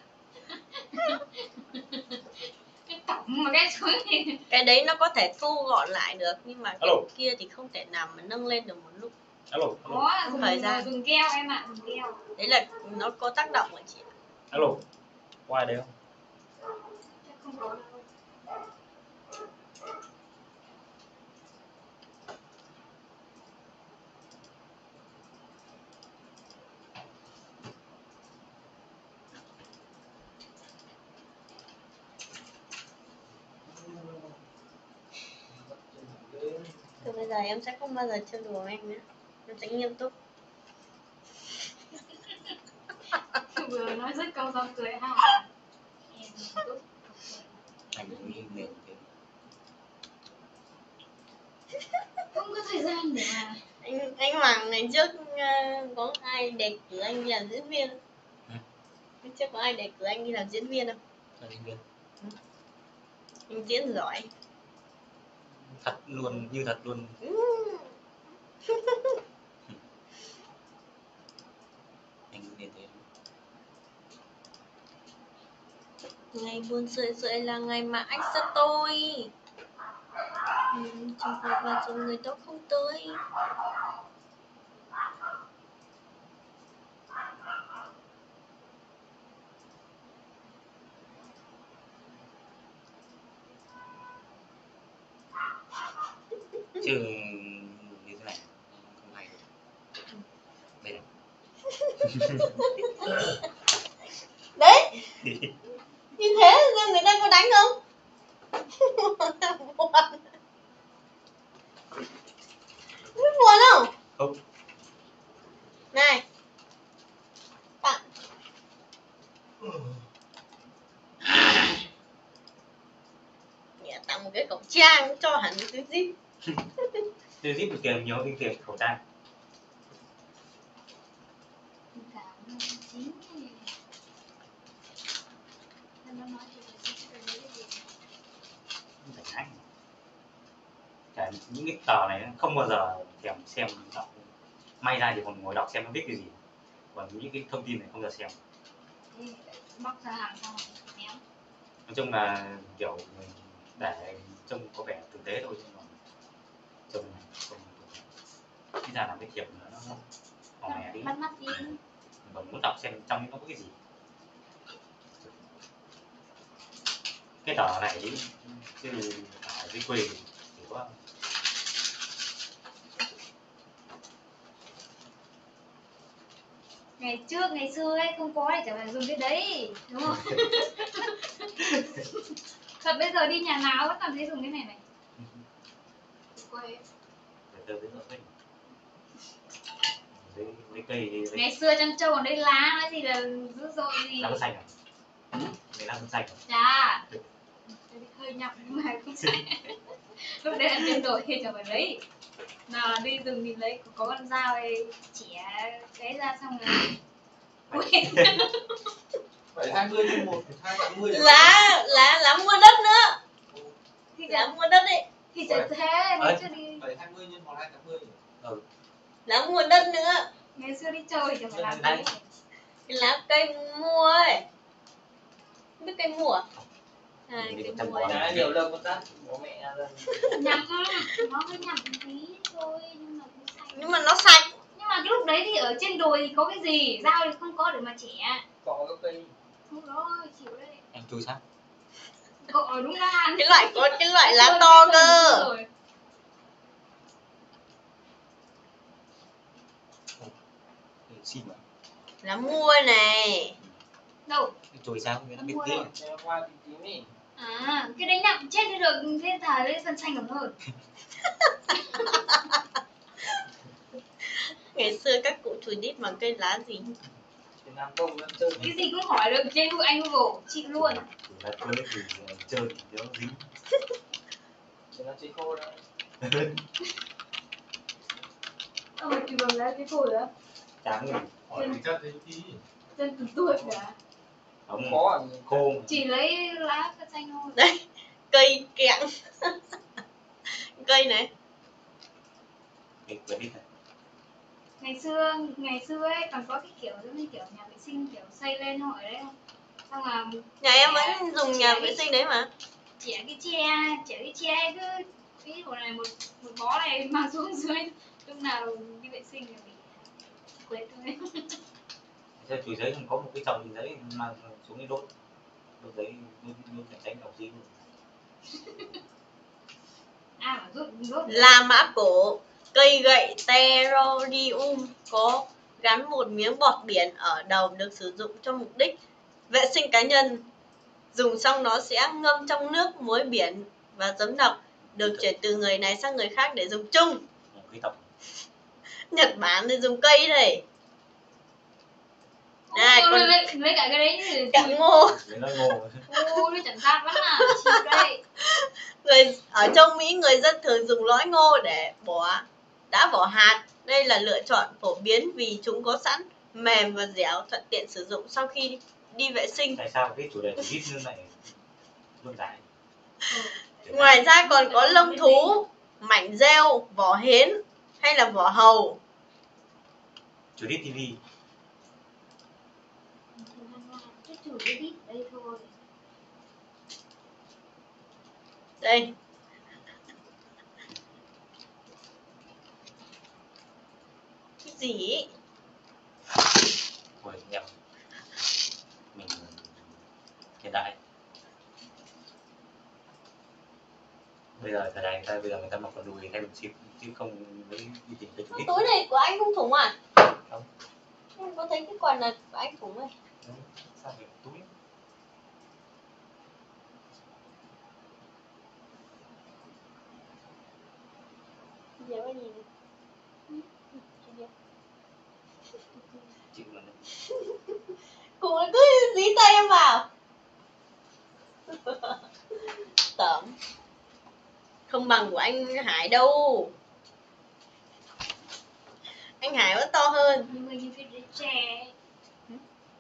B: Xuống thì
A: cái đấy nó có thể thu gọn lại được nhưng mà cái kia thì không thể nào mà nâng lên được một lúc.
C: Alo
B: có dùng
A: Thời gian.
B: dùng keo em ạ dùng keo.
A: Đấy là nó có tác động ở chị ạ.
C: alo. Ai đấy không
B: Chắc không có đâu
A: từ bây giờ em sẽ không bao giờ chơi đùa anh nữa. Em sẽ nghiêm túc.
B: Vừa nói rất câu xong cười ha. em
C: anh nghĩ nền thế
B: không có thời gian để mà
A: anh anh Hoàng ngày trước ờ, có ai đề cử anh đi làm diễn viên không?
C: Ừ.
A: ngày trước có ai đề cử anh đi làm diễn viên không
C: là sinh viên
A: anh diễn giỏi
C: thật luôn như thật luôn
A: Ừ.
C: anh nghĩ nền thế
A: ngày buồn rười rượi là ngày mà anh xa tôi. Ừ, trong cuộc và rồi người đó không tới.
C: Chứ như thế này không hay. Này
A: đấy như thế nên người ta có đánh không? Buồn. Buồn không?
C: Không.
A: Này. Bạn. Tặng một cái khẩu trang cho hẳn cái zip.
C: Tôi zip được tiền nhiều hơn tiền khẩu trang
B: tình cảm nó chín thì em nó nói thì phải xin cái đấy gì
C: không phải hãng những cái tờ này không bao giờ thèm xem đọc. May ra thì còn ngồi đọc xem nó viết cái gì. Còn những cái thông tin này không bao giờ xem.
B: Bóc ra hàng xong ném
C: nói chung là kiểu mình để trông có vẻ tử tế thôi nhưng mà trông này không khi ra làm cái thiệp nữa nó màu mè đi. mình còn muốn đọc xem trong nó có cái gì. Cái tờ này chứ ở dưới quê thì có
B: ngày trước ngày xưa ấy không có thì chẳng phải dùng cái đấy đúng không? Thật bây giờ đi nhà nào vẫn toàn thấy dùng cái này này? Quê
C: lấy cây lấy
B: ngày xưa chăn trâu còn đây lá nói gì là dữ dội gì?
C: Lá xanh à? Lấy lá xanh à?
B: Tôi hơi nhọc nhưng mà không sao lúc đấy là trên đồi thì chẳng phải lấy nào đi rừng thì lấy có con dao ấy chẻ cái ra xong rồi. Ui,
D: phải hai mươi nhân một hai tám mươi
A: lá lá lá mua đất nữa.
B: Thì
A: lá mua đất đấy.
B: thì chả thế ngày xưa đi
D: phải hai mươi nhân một hai tám mươi
A: lá mua đất nữa.
B: Ngày xưa đi chơi thì chẳng phải làm
C: Đấy.
A: lá cây mua ấy. Biết cây mua à? À
C: quả.
A: ấy.
D: Đã nhiều lần con tát. Bố mẹ
B: nhầm nó hơi một tí thôi nhưng mà cũng sạch
A: nhưng mà nó sạch
B: nhưng mà cái lúc đấy thì ở trên đồi thì có cái gì? Dao thì không có để mà chẻ.
D: Có các cây.
B: Lúc đó chịu đấy.
C: Em chui sát
B: Cậu đúng là
A: cái loại có cái loại lá to cơ.
B: rồi.
C: xin mà.
A: Lá mua này.
B: Đâu?
C: Chui sao? Người ta biết?
D: Em hoa tí tí đi
B: à cái đấy nhặng chết đi được thế thà lấy phần xanh còn hơn
A: ngày xưa các cụ chùi đít bằng cây lá gì?
D: Nam Công chơi
B: cái gì cũng hỏi được trên google anh google chịu luôn.
C: Từ là chơi thì ờ, chơi thì nó dính
D: Trên nó chơi khô đó.
B: Ờ mà chịu bằng lá cái thôi á
C: tráng người
D: Hỏi thì chắc thấy tí
B: chân tuột tuột cả
C: không
D: Khó à
C: khô
B: chỉ lấy lá phần xanh thôi.
A: Đây cây kẹng cây này.
B: Ngày xưa ngày xưa ấy còn có cái kiểu giống như kiểu nhà vệ sinh kiểu xây lên hỏi đấy không? Xong là
A: nhà em vẫn dùng nhà vệ sinh đấy mà.
B: Chẻ cái che chẻ cái che cứ cái một này một một bó này mang xuống dưới lúc nào đi vệ sinh là bị quét thôi
C: Thế chùi giấy không có một cái chồng giấy mang xuống đi đốt đốt giấy đốt đốt để tránh độc gì
B: à mà rút rút
A: La mã cổ cây gậy Terrorium có gắn một miếng bọt biển ở đầu được sử dụng cho mục đích vệ sinh cá nhân. Dùng xong nó sẽ ngâm trong nước muối biển và giấm độc được chuyển từ người này sang người khác để dùng chung. Nhật Bản thì dùng cây đây. Này,
B: lấy,
A: con-
B: lấy cả cái đấy
A: Cặn ngô.
C: ngô
B: nó chẳng ra lắm à đây
A: Người ở châu Mỹ người dân thường dùng lõi ngô để bỏ đã vỏ hạt. Đây là lựa chọn phổ biến vì chúng có sẵn mềm và dẻo thuận tiện sử dụng sau khi đi vệ sinh.
C: tại sao cái chủ đề của ít như này luôn dài
A: Ngoài ra còn có lông thú, mảnh rêu, vỏ hến hay là vỏ hầu.
C: chủ đít tv
B: cái chủ cái đít đây thôi
A: Đây. Cái gì ý?
C: thôi nhầm mình hiện đại bây giờ thời đại người ta bây giờ người ta mặc quần đùi hay quần chip chứ không mới đi tìm cái chủ đít
A: Túi này của anh không thủng à?
C: Không.
A: Em có thấy cái quần này của anh thủng này.
C: sao phải túi
A: Giờ nó cứ dí tay em vào. Tởm. Không bằng của anh Hải đâu. Anh Hải vẫn to hơn.
B: nhưng mà như cái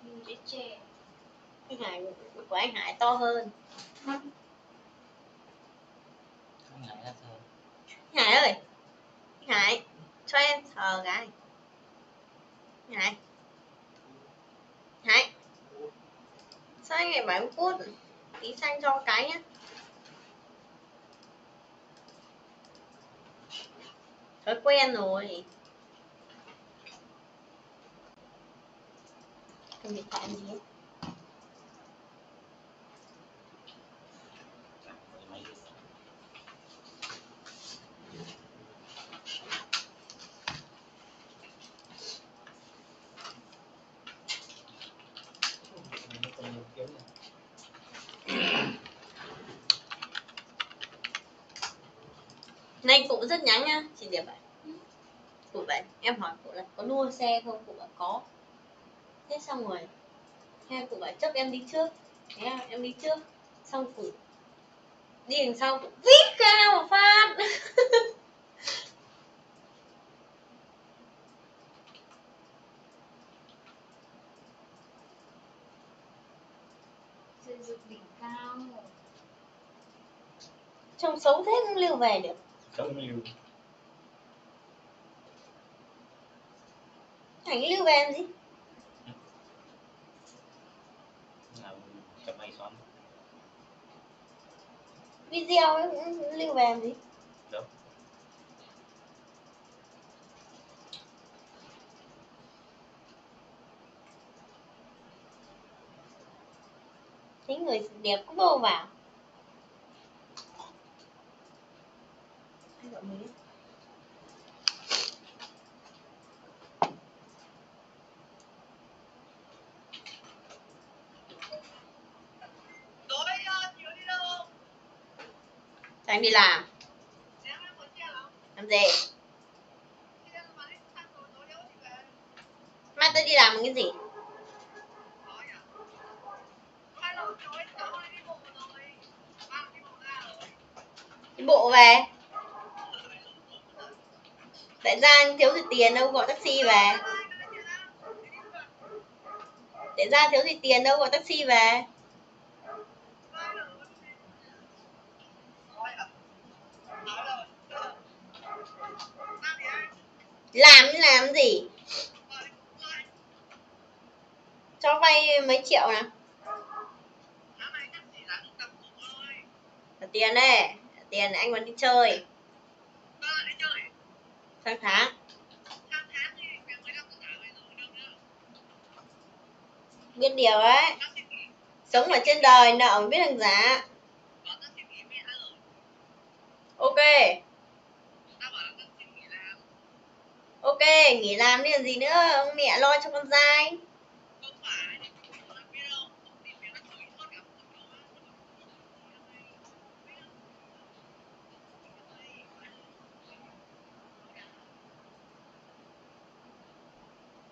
B: như đít chè
A: Anh Hải của anh Hải to hơn. Anh Hải ơi này Hải, cho em sờ cái. Anh Hải. Hải. Sao anh lại bảo em? Tí xanh cho cái nhá. Thói quen rồi. Cầm điện thoại gì ấy?
C: Mày-
A: Nay cụ rất nhắn nhá, chị Diệp ạ. Cụ vậy, em hỏi cụ là có đua xe không? Cụ bảo có. Thế xong rồi, thế cụ bảo chấp em đi trước. Thế là em đi trước. Xong cụ đi đằng sau cụ vít ra một phát.
B: cao
A: Trông xấu thế không lưu về được.
C: Sống lưu
A: Thành lưu về làm gì?
C: chấm mày xoắn
A: Video ấy, lưu về làm gì?
C: đâu
A: Thấy người đẹp cũng vô vào. Ai gọi mình ấy? Đang đi làm. Làm gì? Mai tôi đi làm cái gì? Đi bộ về. Tại ra thiếu gì tiền đâu, gọi taxi về. Tại ra thiếu gì tiền đâu, gọi taxi về. Làm làm gì? Cho vay mấy triệu nè. Tiền đấy, tiền anh muốn đi chơi. Sang tháng. Biết điều ấy. Sống ở trên đời nợ biết thằng giá. Ok. Ok, nghỉ làm đi làm gì nữa? Ông mẹ lo cho con dai.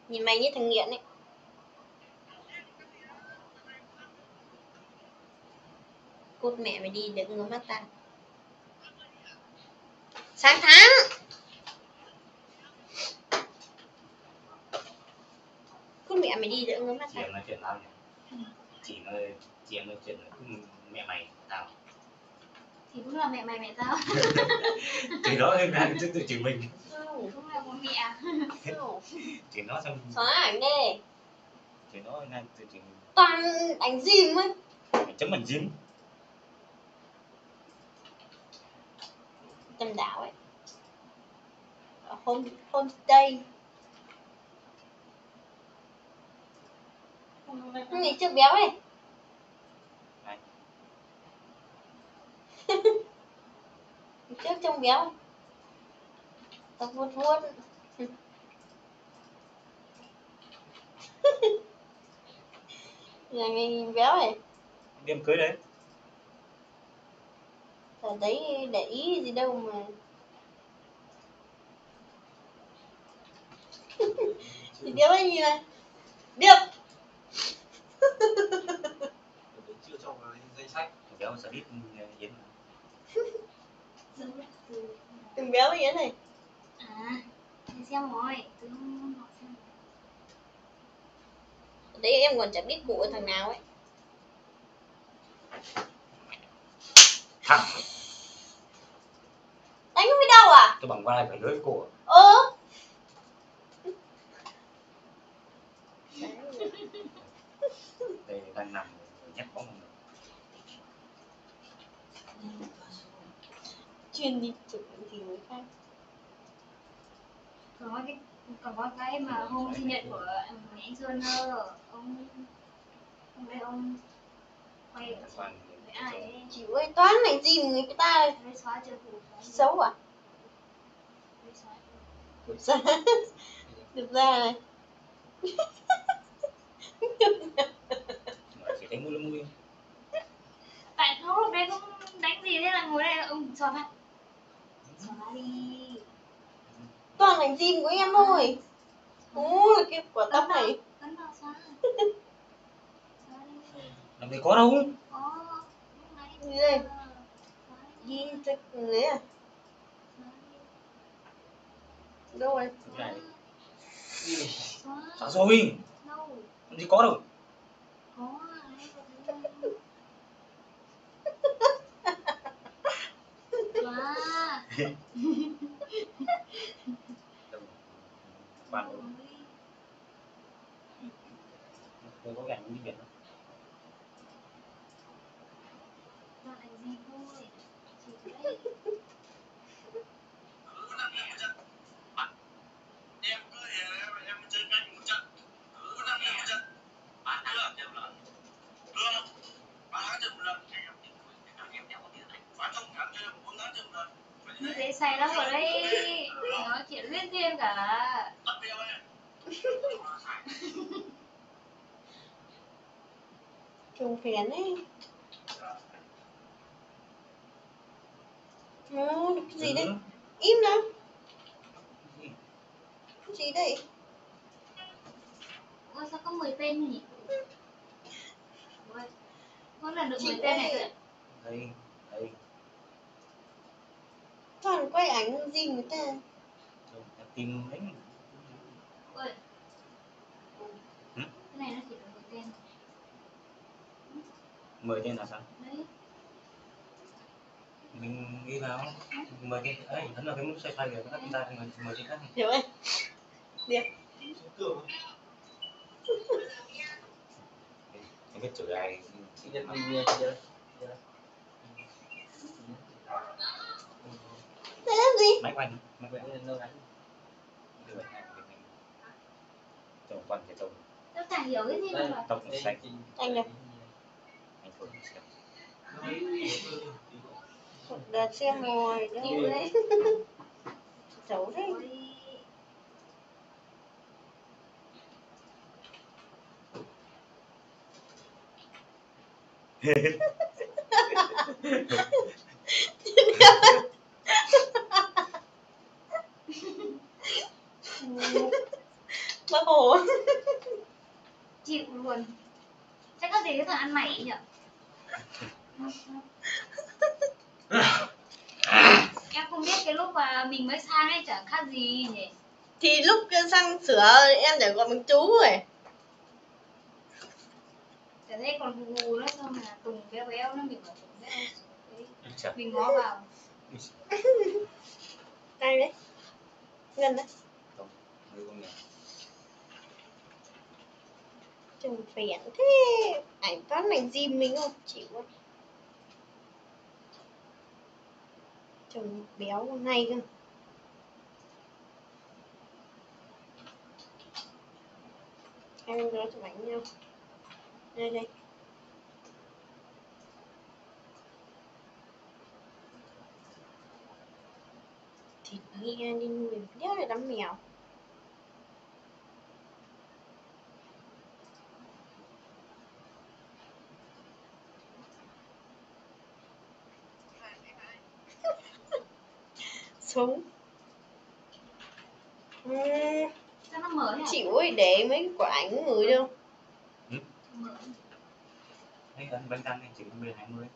A: Nhìn mày như thằng nghiện ấy. Cút mẹ mày đi đừng ngứa mắt tao. Sáng tháng Cút mẹ mày đi đừng ngứa mắt
C: chị em nói chuyện tao nhỉ? Chị nói chị em nói chuyện mẹ mày tao.
B: Thì cũng là mẹ mày mẹ tao.
C: Chị đó em đang tự tự chửi mình.
A: Không,
B: cũng là bố mẹ?
C: Chị nó xong
A: Xóa ảnh đi
C: chị nó đang tự chửi mình.
A: Toàn ảnh dìm ấy
C: chấm mình dính
A: Tâm đảo ấy. Ở home, homestay Ngày trước béo ấy.
C: Này.
A: Trước trông béo. Tao vuốt vuốt. Giờ ngày béo ấy.
C: Đêm cưới đấy.
A: Ở đấy để ý gì đâu mà. Thì béo ấy gì này. Được
D: chưa vào danh sách.
C: Béo sẽ biết yến
A: Đừng béo Yến này.
B: À để xem rồi cứ học xem.
A: Đấy em còn chẳng biết cụ thằng nào ấy.
C: Thẳng
A: Đánh không biết đâu à?
C: Tôi bằng vai phải lưới cổ
A: Ơ
C: đây đang nằm nhét bóng người.
A: Chuyên đi chụp thì mới khác.
B: Có cái còn có cái mà hôm sinh nhật của mẹ anh Sơn ông hôm nay ông quay ở
C: Toàn
B: với ai ấy?
A: Chịu ơi toán này gì người ta. Xấu à. Thực ra. Thực ra này
C: mà chỉ thấy mũi mũi
B: tại nó lúc đấy cũng đánh gì thế là ngồi đây là ông xóa mặt xóa đi.
A: Toàn ảnh dìm của em thôi. Ôi cái quả tóc này.
B: Cấn vào xóa
C: làm gì có đâu.
B: Có
A: Gì đây? đi chắc đấy à? Đâu rồi?
C: Cái này.
B: Xóa
C: xóa rồi.
B: Đâu?
C: Làm gì có đâu.
B: Có thấy không?
C: Đâu. bạn tôi có cảnh đi biển đâu
B: Toàn là gì thôi Chỉ đấy
E: em cứ em em chơi canh một trận cứ năm một trận bán được được được bán được một lần em em em có tiền này bán trong tháng chơi bốn tháng chơi một lần phải
B: Như
E: như
B: thế say lắm rồi đấy. Nói chuyện liên thiên cả.
A: Trùng phiền ấy. Ồ, cái gì đây? Im nào. Cái gì đây?
B: Ôi sao có 10 tên nhỉ? Ôi Mỗi lần được
A: Chị
B: 10 tên này
C: đây
A: Toàn quay ảnh dìm người ta?
C: Tìm đấy
B: Ôi
C: Hử?
B: Cái này nó chỉ một tên.
C: Mười tên là sao?
B: Đấy.
C: Mình ghi vào mười cái ấy ấn vào cái nút xoay xoay rồi nó ra mười mười cái khác
A: Hiểu ơi
D: tưởng
C: em biết chửi ai
D: sinh nhật mình gì đây
A: gì?
C: Máy quay máy quay lên vậy này, thì trồng quần cái trồng
B: Tôi. Chả hiểu cái gì đâu
C: tóc sạch
A: anh đâu
C: anh thôi xem.
A: Đợt xem ngồi đâu
B: đấy.
A: xấu thế.
B: Ôi.
A: bác hồ.
B: Chịu luôn. Chắc có gì cái thằng ăn mày nhỉ? Em không biết cái lúc mà mình mới sang ấy chẳng khác gì nhỉ?
A: Thì lúc sang sửa em để gọi bằng chú rồi.
B: Chả thấy còn hù hù nữa xong là tùng béo béo nó mình bảo tùng béo mình ngó vào.
A: đây đấy. Ngân đấy
C: người con nhận
A: trông phiền thế. Ảnh toán ảnh dìm mình không? Chịu quá. Trông béo còn hay cơ. Em đứa chụp ảnh nhau. Đây đây. Thịt nghe đi nuôi đéo là đám mèo. Sống uhm,
B: sao nó mở nhỉ
A: chịu ơi để mấy cái quả ảnh người đâu.
B: Mở.
C: Thấy ấn bánh tăng này chỉ có 10 20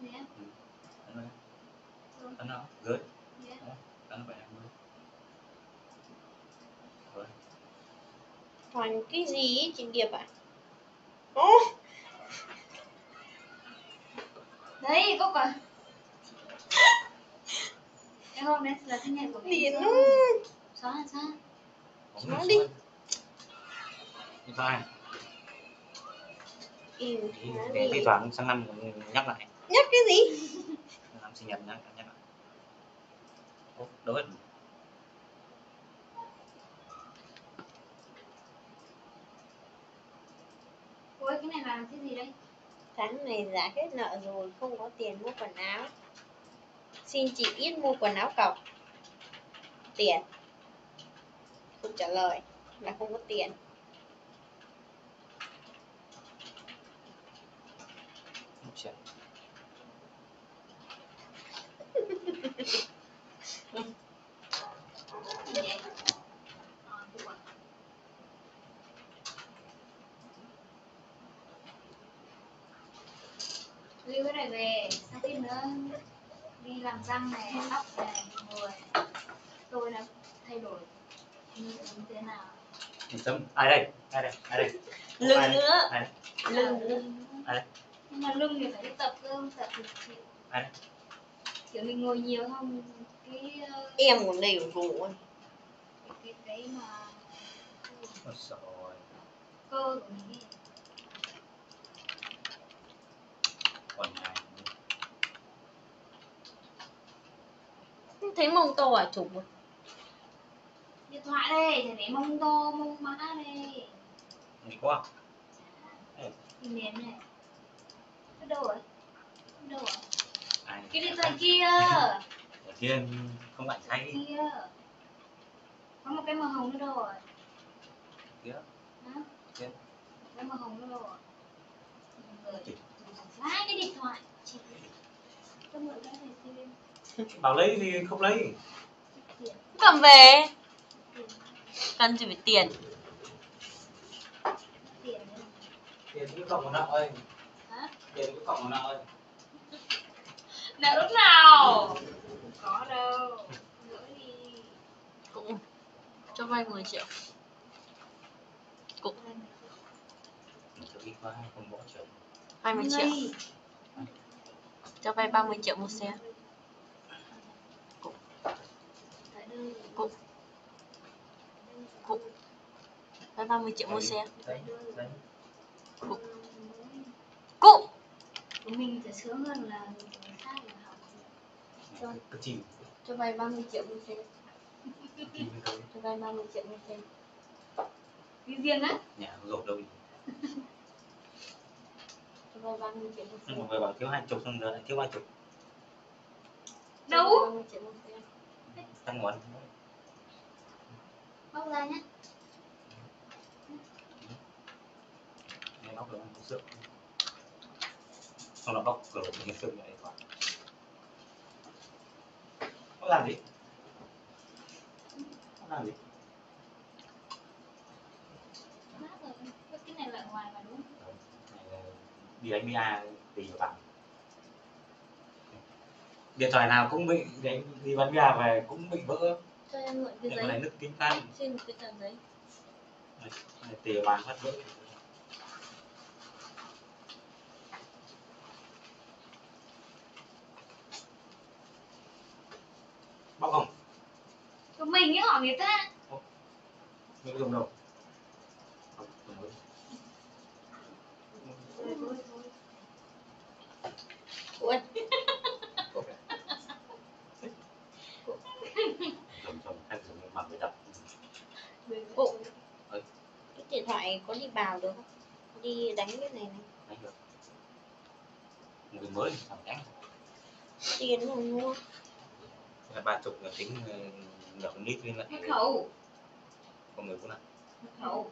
B: nhé
C: ấn nó ấn nó gửi.
B: Nhé
C: ấn bảy 20 rồi.
A: Toàn cái gì ấy, chị điệp à ô
B: đấy có còn em hôm nay là sinh nhật của mình
A: điền
B: xóa. là sao
A: Xóa
C: này
A: đi.
C: xóa. Đi vai
A: yêu
C: để
A: đi.
C: thi thoảng sang năm nhắc lại.
A: Nhắc cái gì?
C: Năm sinh nhật nhắc nhắc lại. Ô, đâu hết?
B: Ôi cái này là cái gì đây?
A: Tháng này giá hết nợ rồi không có tiền mua quần áo xin chị ít mua quần áo cọc tiền. Không trả lời là không có tiền.
C: Một triệu.
B: Gì vậy? Ờ, cái quả. lưu cái này về sang tiếp nữa đi làm răng này tóc này người. Tôi là thay đổi như thế nào?
C: Một chấm ai đây? Ai đây? Ai đây?
A: Lưng
C: Ai đây?
A: nữa.
C: Ai đây?
A: Lưng nữa.
B: lưng
C: Ai
B: nhưng mà lưng thì phải đi tập cơ tập thì chịu.
C: Ai đây?
B: Kiểu mình ngồi nhiều không? Cái ờ,
A: em còn đầy vụ
B: cái cái, cái mà
C: Ôi trời ơi.
B: cơ của mình
C: còn này
A: thấy mông to à chụp
B: điện thoại đây thì để mông to mông mã đây.
C: Nghĩ quá.
B: Thì nền này. Cái đâu rồi cái đâu rồi. Cái điện thoại kia.
C: Ở kia không ảnh hay.
B: Kia. Có một cái màu hồng nữa đâu rồi.
C: Kia.
B: Hả?
C: Kia.
B: cái màu hồng nữa đâu rồi hai cái điện thoại. Chị. Cho mượn cái này xem
C: bảo lấy thì không lấy.
A: Cầm về. Cần chỉ phải tiền?
B: Tiền
D: tiền cái cổng nợ ơi.
B: Hả?
D: Tiền cái cổng nợ ơi.
B: Nợ lúc nào? Không có đâu.
A: Cũng cho vay 10 triệu. Cũng.
C: Cứ chuyện
A: 20 triệu. cho vay 30 triệu một xe Cũng. Cũng. vay 30 triệu một xe. cũng
B: của mình sẽ sướng hơn là
C: chìm
A: cho vay 30 triệu một
C: mới tới
A: cho vay 30 triệu một xem
B: đi riêng á?
C: Nhà không rộp đâu
A: cho vay 30 triệu một
C: nhưng
A: xem
C: mà người bảo thiếu hai chục xong giờ lại thiếu ba chục.
A: Cho
B: đâu?
A: Vay 30 triệu một xem
C: tăng nguồn
B: bóc ra nhá
C: nghe bóc được không? Sướng xong là bóc cửa cái sương này còn nó làm gì? Nó làm gì?
B: Cái này là ngoài mà đúng không?
C: Là đi đánh bia tùy vào bạn điện thoại nào cũng bị đánh đi bắn bia về cũng bị vỡ.
A: Cho em mượn cái
C: mà này
A: giấy
C: nứt kính tan.
A: xin một cái tờ giấy.
C: Này vào bạn phát vỡ. Bóc không?
B: Của mình ấy hỏi người ta
C: không có dùng đâu không dùng đâu.
B: thôi thôi thôi
A: ui
C: dùng dùng hay dùng bằng để đập
A: Ụ. cái điện thoại có đi vào được không? Đi đánh cái này này.
C: Đánh được. Người mới làm đánh.
A: Tiền mà mua.
C: Là ba chục là tính nhập lít lên lại
B: mật khẩu.
C: Con người cũng là
B: mật khẩu.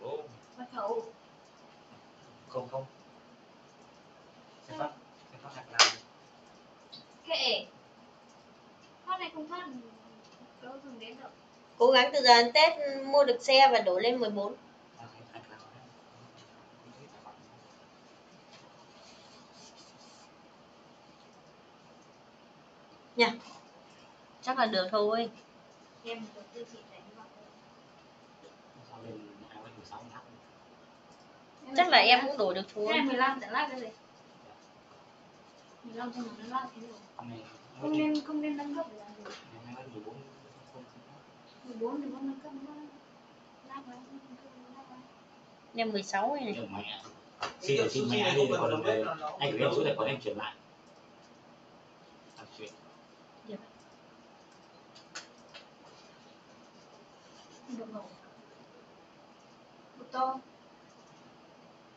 C: Ồ,
B: mật khẩu.
C: Không không. Sẽ phát sẽ phát hạt nào?
B: Kệ. Thoát này không thoát đâu dùng đến đâu
A: cố gắng từ giờ đến Tết mua được xe và đổ lên 14
C: hạt nào
A: chắc là được thôi.
B: Em
A: chắc là em cũng đổ được thôi.
B: Này 15 sẽ lát cái gì? 15 trong nó lát cái gì?
C: Hôm nay
B: không nên không nên nâng cấp làm gì
C: hai mươi mười bốn không
B: 14 thì không cấp lát nó không cấp nữa, lát nó.
A: em 16 này. Này
C: xin được xin mẹ đi còn về anh gửi em số tài khoản em chuyển lại. Chuyện.
B: To.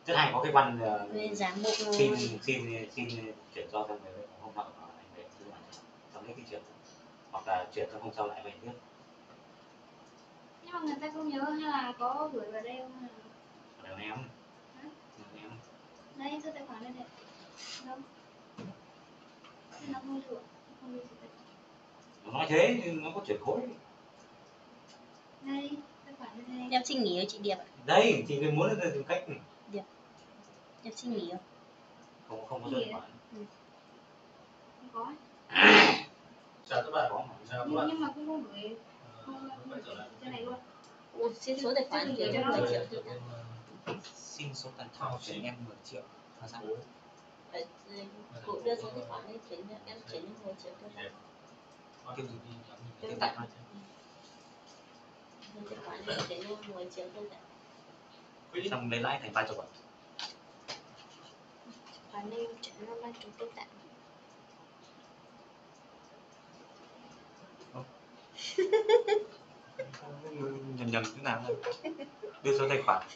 C: thứ hai có cái văn ờ, xin xin xin chuyển cho thằng hôm bảo anh về thứ này xong lấy cái chuyển hoặc là chuyển cho hôm sau lại về tiếp
B: Nhưng mà người ta không nhớ hay là có gửi vào đây không?
C: đều em đều em
B: Đây, số tài khoản đây này. Đâu? Nó không được. Không được
C: nó nói thế nhưng nó có chuyển khối
B: Đây, tài khoản đây này.
A: em xin nghỉ ở chị Điệp ạ
C: đây mình muốn là tìm cách
A: em xin nghỉ không
C: không không có số tài khoản
B: Không có.
D: chào các bạn
C: có mà
D: chào các
B: Nhưng,
D: bạn
B: nhưng mà cũng không gửi. Cái này luôn.
A: Ủa, xin số tài khoản chuyển cho 10 triệu thì
C: xin số tài khoản chuyển em 10 triệu. Là sao?
A: Ờ, cụ đưa số tài khoản ấy chuyển cho em chuyển cho 10 triệu cho
C: gì thôi
A: số tài khoản ấy chuyển cho 10 triệu cho sao
C: xong lấy lãi thành ba chục ạ.
A: Khoản này chuyển nó ba chục cho tặng
C: nhầm nhầm thế nào? Đây? đưa số tài khoản.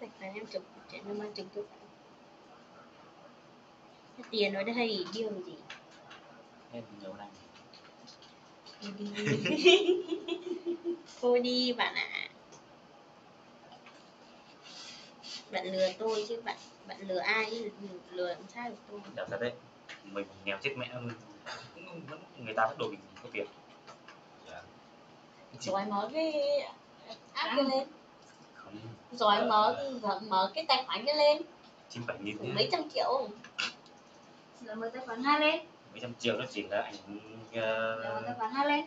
A: Tài khoản em cho ba chục cho tặng cái tiền ở đây điêu gì?
C: Em nhiều này
A: Thôi đi bạn ạ. Bạn lừa tôi chứ bạn bạn lừa ai? Chứ lừa làm sao được tôi?
C: Đẹp thật đấy mình nghèo chết mẹ luôn vẫn người ta vẫn đổ mình có tiền Chỉ
A: rồi mở cái app kia lên.
C: Không.
A: Rồi mở mở cái tài khoản kia lên.
C: Chín bảy nghìn
A: mấy trăm triệu.
B: Rồi mở tài khoản hai lên.
C: mấy trăm triệu nó chỉ là ảnh
B: Rồi mở
C: uh,
B: tài khoản hai lên.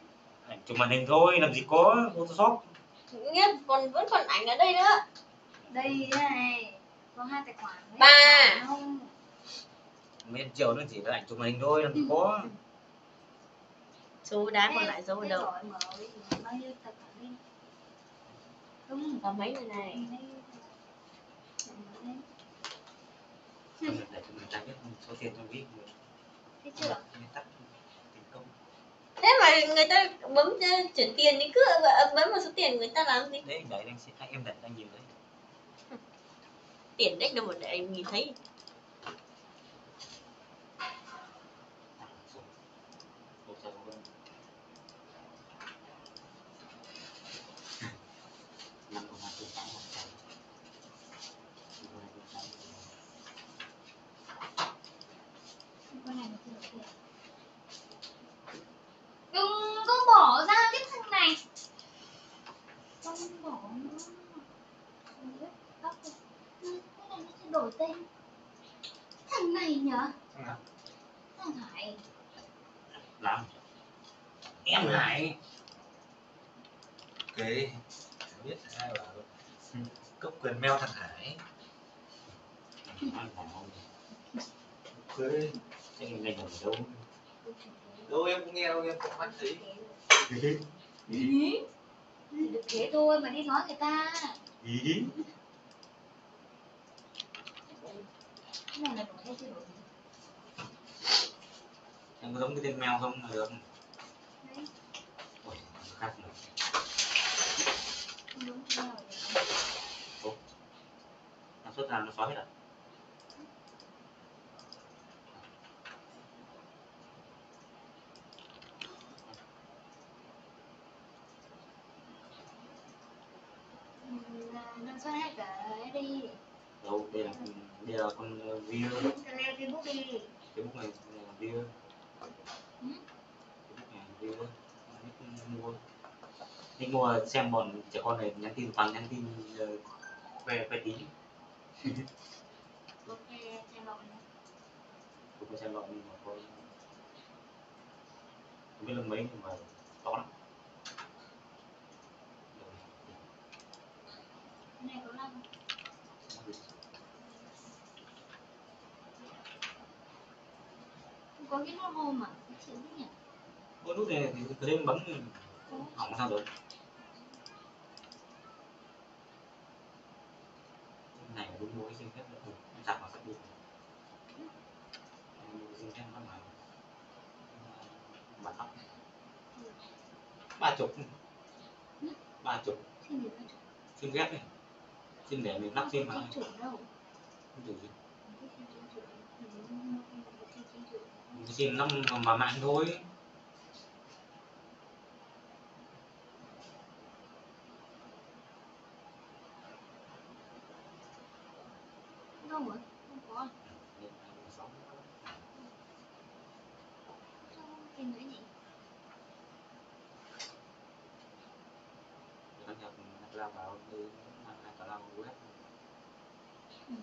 C: ảnh chụp màn hình thôi làm gì có photoshop.
A: Nghĩa còn vẫn còn ảnh ở đây nữa.
B: Đây này. Có hai tài khoản.
A: Ba.
C: mấy trăm triệu nó chỉ là ảnh chụp màn hình thôi làm gì có
A: số đá còn lại số ở
B: Thế
A: đâu. có mấy người này.
C: Rồi để cho người ta biết số tiền trong ví người.
A: Thấy chưa? Thế mà người ta bấm chuyển tiền thì cứ bấm vào số tiền người ta làm gì?
C: Đấy đẩy đang anh em đẩy đang nhìn đấy.
A: Tiền đếch đâu mà để anh nhìn thấy
C: À, rồi. Ôi trời ơi. Năm của mặt tôi sáng một trời. Tôi vừa vừa sáng.
B: con này là chưa được tiền đừng có bỏ ra cái thằng này không bỏ nó Không biết, tóc rồi. Ừ, cái này nó sẽ đổi tên thằng này nhở
C: Thằng nào?
B: thằng hải
C: Làm. Em Hải.
D: ok biết ai bảo cấp quyền mail thằng Hải
C: Ăn vào không?
D: ok
C: Chứ mình ngành ở đâu?
D: đâu em cũng nghe đâu em cũng mắt thấy
B: chỉ được thế thôi mà đi nói người ta
C: Ý.
B: cái này là đổi hay chưa đổi
C: Em có giống cái tên mèo không là được.
B: đấy
C: Ôi, khác nữa.
B: không đúng rồi
C: Nó xuất ra nó xóa hết ạ.
B: là nó xóa hết cả ấy đi
C: Đâu, đây là đây là con view
B: cái leo facebook đi
C: Facebook này là view
B: Ừ.
C: Facebook này view Nick mua. Nick mua xem bọn trẻ con này nhắn tin toàn nhắn tin ờ, khoe khoe tí.
B: Ok xem
C: Tôi có xem bọn nhưng mà có không biết là mấy nhưng mà to lắm.
B: Cái này có lắm không có cái nút home mà chữ thế nhỉ?
C: Có nút này thì cứ đến bấm hỏng sao được này đúng cái xin phép được chặt vào sắp đi. Xin phép nó mà bản lóc ba chục. Ba chục.
B: Xin
C: xin ghép này xin để mình lắp sim mà
B: không chủ
C: gì
B: Không có xin chính chủ. Mình mua cái này xin chính
C: chỉ năm mà mạng thôi
B: đâu rồi không có sao không tìm cái gì
C: đăng nhập nhập ra vào đi mang hai cả lao web
B: ừ.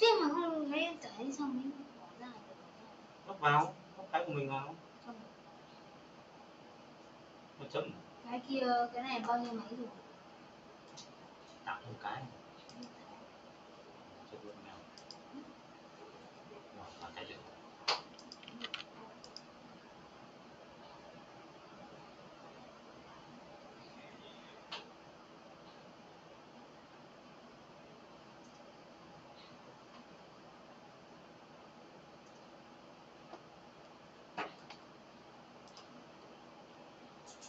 B: thế mà không lấy cái xong mới bỏ ra
C: lắp vào lắp cái của mình vào.
B: Xong
C: nó chấm
B: cái kia cái này bao nhiêu máy rồi?
C: Tạo một cái chụp được nào Rồi, là cái gì?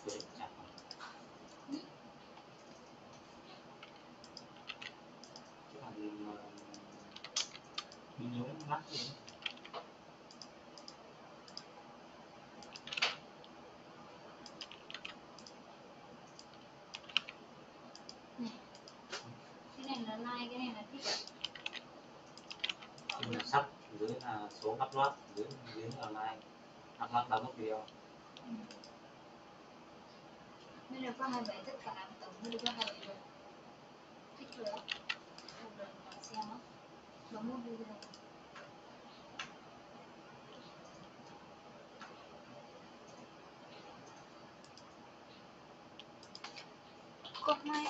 C: Đấy, chặt vào. Cái thằng, ờ, gì đấy.
B: cái này là like cái này là thích
C: là sắp dưới là số upload dưới dưới là like upload download video.
B: Ừ. nên là có 27 tất cả tổng mới được có 27 rồi thích rồi. Một lần xem á. Bấm một video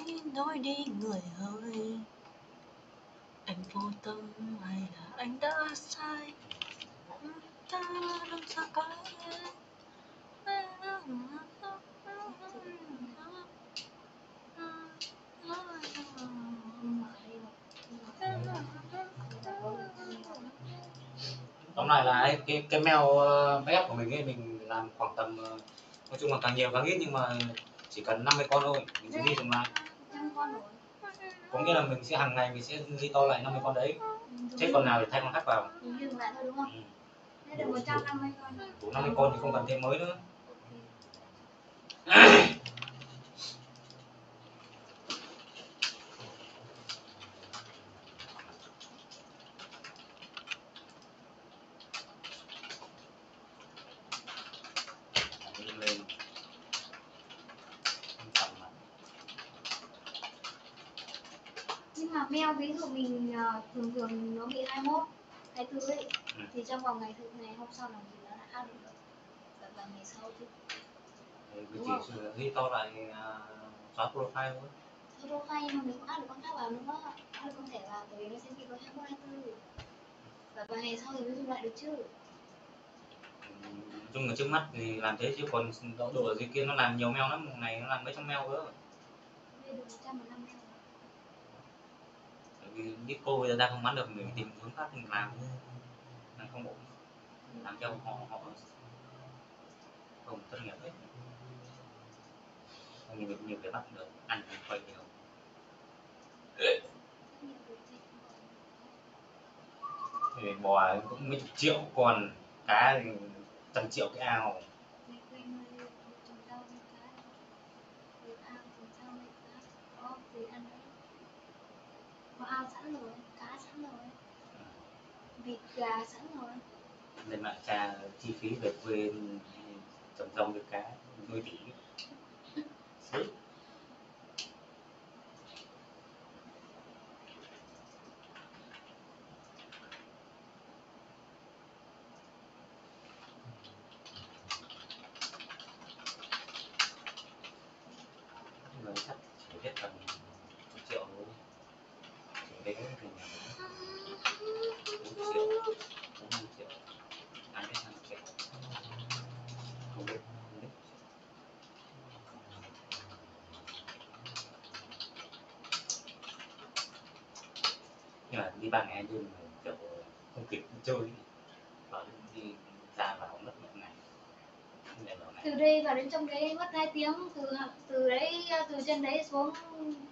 A: anh nói đi người ơi. Anh vô tâm hay là anh đã sai? Ta làm sao có
C: tóm lại là ấy, cái cái mail ờ, backup của mình ấy mình làm khoảng tầm ờ, nói chung là càng nhiều càng ít nhưng mà chỉ cần 50 con thôi mình sẽ đi dừng lại
B: con rồi
C: có nghĩa là mình sẽ hàng ngày mình sẽ ghi to lại 50 con đấy. Chết con nào thì thay con khác vào.
B: Mình dừng lại thôi đúng không?
C: Ừ.
B: thế được con.
C: Đủ 50 con thì không cần thêm mới nữa Đứng lên Cầm mặt.
B: nhưng mà mail ví dụ mình ờ, thường thường nó bị 21 24 ấy.
C: Ừ.
B: thì trong vòng ngày thứ ngày hôm sau làm gì nó đã out được và vào ngày sau thì
C: Thì
B: Đúng
C: mình
B: không?
C: chỉ ghi to lại à, xóa profile thôi.
B: Profile nhưng mà mình cũng add được con khác vào nữa add được con thẻ vào bởi vì nó sẽ bị có 21 24 và vài ngày sau thì mới dùng lại được chứ.
C: Nói chung là trước mắt thì làm thế chứ còn đậu độ ở dưới kia nó làm nhiều mail lắm một ngày nó làm mấy trăm mail cơ
B: Bây được 100 một năm rồi
C: bởi vì Disco bây giờ đang không bán được mình tìm hướng khác mình làm làm không ổn. Làm cho họ họ không tốt nghiệp hết. Không nhiều nhiều cái bắt được ăn không quay nhiều. Thì bò cũng mấy chục triệu, còn cá thì trăm triệu cái ao
B: có ao sẵn rồi cá sẵn rồi vịt gà sẵn rồi.
C: Lên mạng tra chi phí về quê trồng rau với cá nuôi tỷ Sướng. người chắc chỉ biết tầm một triệu thôi chỉ đến thì nhà mình bốn triệu bốn năm triệu ăn hết năm triệu không biết không biết nhưng mà đi ba ngày đêm mà kiểu không kịp đi chơi ý. bảo đi ra vào mất một ngày Không để vào này
B: từ đây vào đến trong đấy mất 2 tiếng từ từ đấy từ trên đấy xuống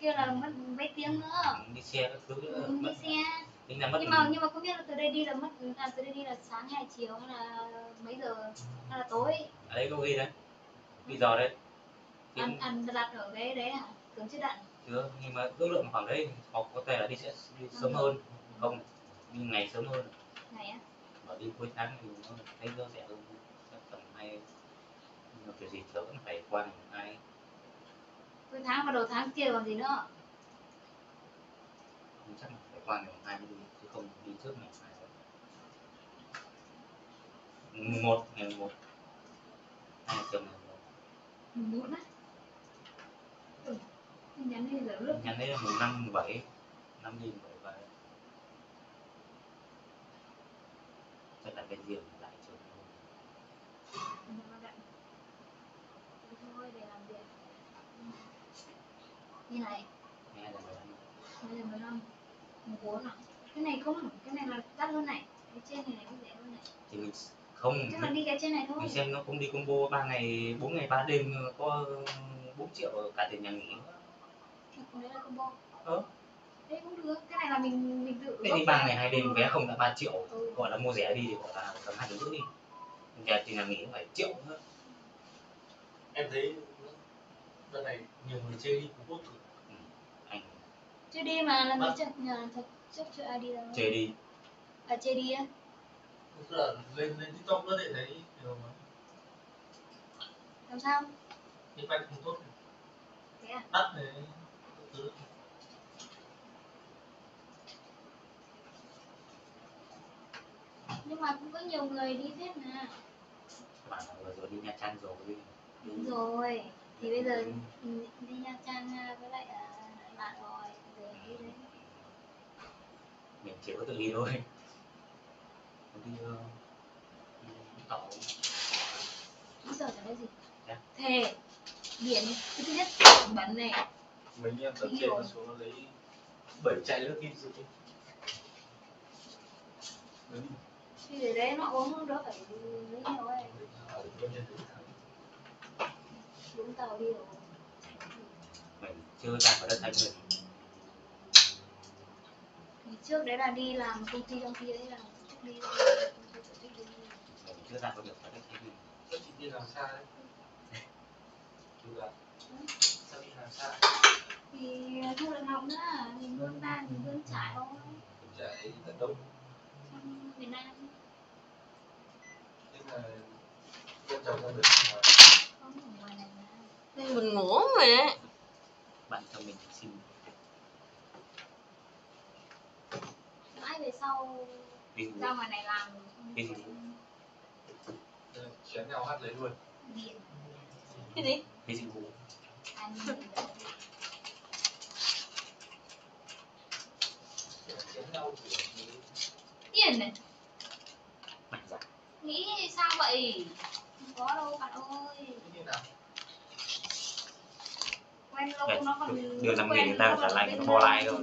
B: kia là mất mấy tiếng nữa.
C: Đi xe các thứ nữa
B: ừ, đi xe. Nhưng mà nhưng mà không biết là từ đây đi là mất à, từ đây đi là sáng hay chiều hay là mấy giờ hay là tối.
C: Ở đấy có ghi đấy. Ghi giờ đấy. Thì
B: ăn ăn đặt ở cái đấy à? Tưởng chưa đặn
C: chưa nhưng mà ước lượng khoảng đấy hoặc có thể là đi sẽ đi sớm hơn. Không đi ngày sớm hơn.
B: Này á?
C: Bảo đi cuối tháng thì nó thấy nó rẻ hơn tầm hai mà kiểu gì vẫn phải qua ngày mùng hai
B: cuối tháng và đầu tháng kia còn gì nữa?
C: Nhưng chắc là phải qua ngày hai mới đi chứ không đi trước ngày hai mùng một ngày một. Hai tuần ngày một.
B: Mùng một á ừ. nhắn đi giờ lúc.
C: Nhắn đấy là mùng năm mùng bảy. Năm đi mùng bảy và chắc là cái riêng lại trường
B: thôi để làm việc như này.
C: Nghe là
B: giờ 15 mùng 4 à cái này không cái này là đắt hơn này. Cái trên này này cũng rẻ hơn này.
C: Thì mình không
B: chắc là đi cái trên này thôi.
C: mình xem nó cũng đi combo ba ngày bốn ngày ba đêm có 4 triệu cả tiền nhà nghỉ.
B: Còn đấy là combo.
C: Ờ.
B: đấy cũng được. Cái này là mình mình tự
C: thế đi ba ngày hai đêm vé không là 3 triệu.
B: Ừ.
C: gọi là mua rẻ đi thì gọi là tầm hai triệu rưỡi đi. Nhà tiền nhà nghỉ cũng phải triệu nữa.
D: Em thấy đợt này nhiều người chơi đi Phú Quốc rồi.
B: Chưa đi mà làm gì
D: Vâng.
B: chắc nhà thật chắc chưa ai đi đâu.
C: Chơi đi.
B: À chơi đi á.
D: Tức là lên lên tiktok nữa để thấy nhiều mà.
B: Làm sao?
D: Cái bánh không tốt
B: thế à?
D: Các thứ.
B: Nhưng mà cũng có nhiều người đi phết mà.
C: Bạn vừa rồi đi nha trang rồi.
B: Đúng rồi. Thì bây giờ mình đi nha trang à, với lại à, bạn rồi. đi đấy
C: mình chỉ có tự đi. Thôi đi ờ, đi tàu.
B: Bây giờ chả cái gì.
C: Dạ.
B: thề biển cái thứ nhất bẩn này.
D: Mấy anh em tập trên nó xuống nó lấy bảy chai nước kim rồi đấy.
B: Thì để đấy nó uống đỡ phải lấy nhiều ấy. Vũng tàu đi rồi.
C: Mình chưa ra khỏi đất thái nguyên
B: thì trước đấy là đi làm công ty trong kia đấy là trước đi công ty tổ chức đi
C: mình chưa ra khỏi được nguyên
D: Sao chị đi làm xa đấy. Là Sao đi làm xa?
B: Thì thu được học nữa mình luôn ra mình luôn trải thôi.
D: Chạy tận đông.
B: Trong miền Nam.
D: Nhưng mà Bên chồng ra được mà
B: không ở ngoài này mà.
A: Nên buồn ngủ rồi đấy
C: bạn chồng mình xin
B: mãi về sau
C: đi ngủ.
B: ra ngoài này làm.
C: Đi ngủ.
D: Chém nhau hát lấy luôn.
B: Điền
A: Cái gì?
C: đi dịch vụ
B: anh tiền này.
C: Mạnh
B: nghĩ sao vậy? Không có đâu bạn ơi. Quen lâu
C: Đấy,
B: nó còn
C: đưa- nghìn
B: quen
C: người ta trả lại nó bo lại rồi.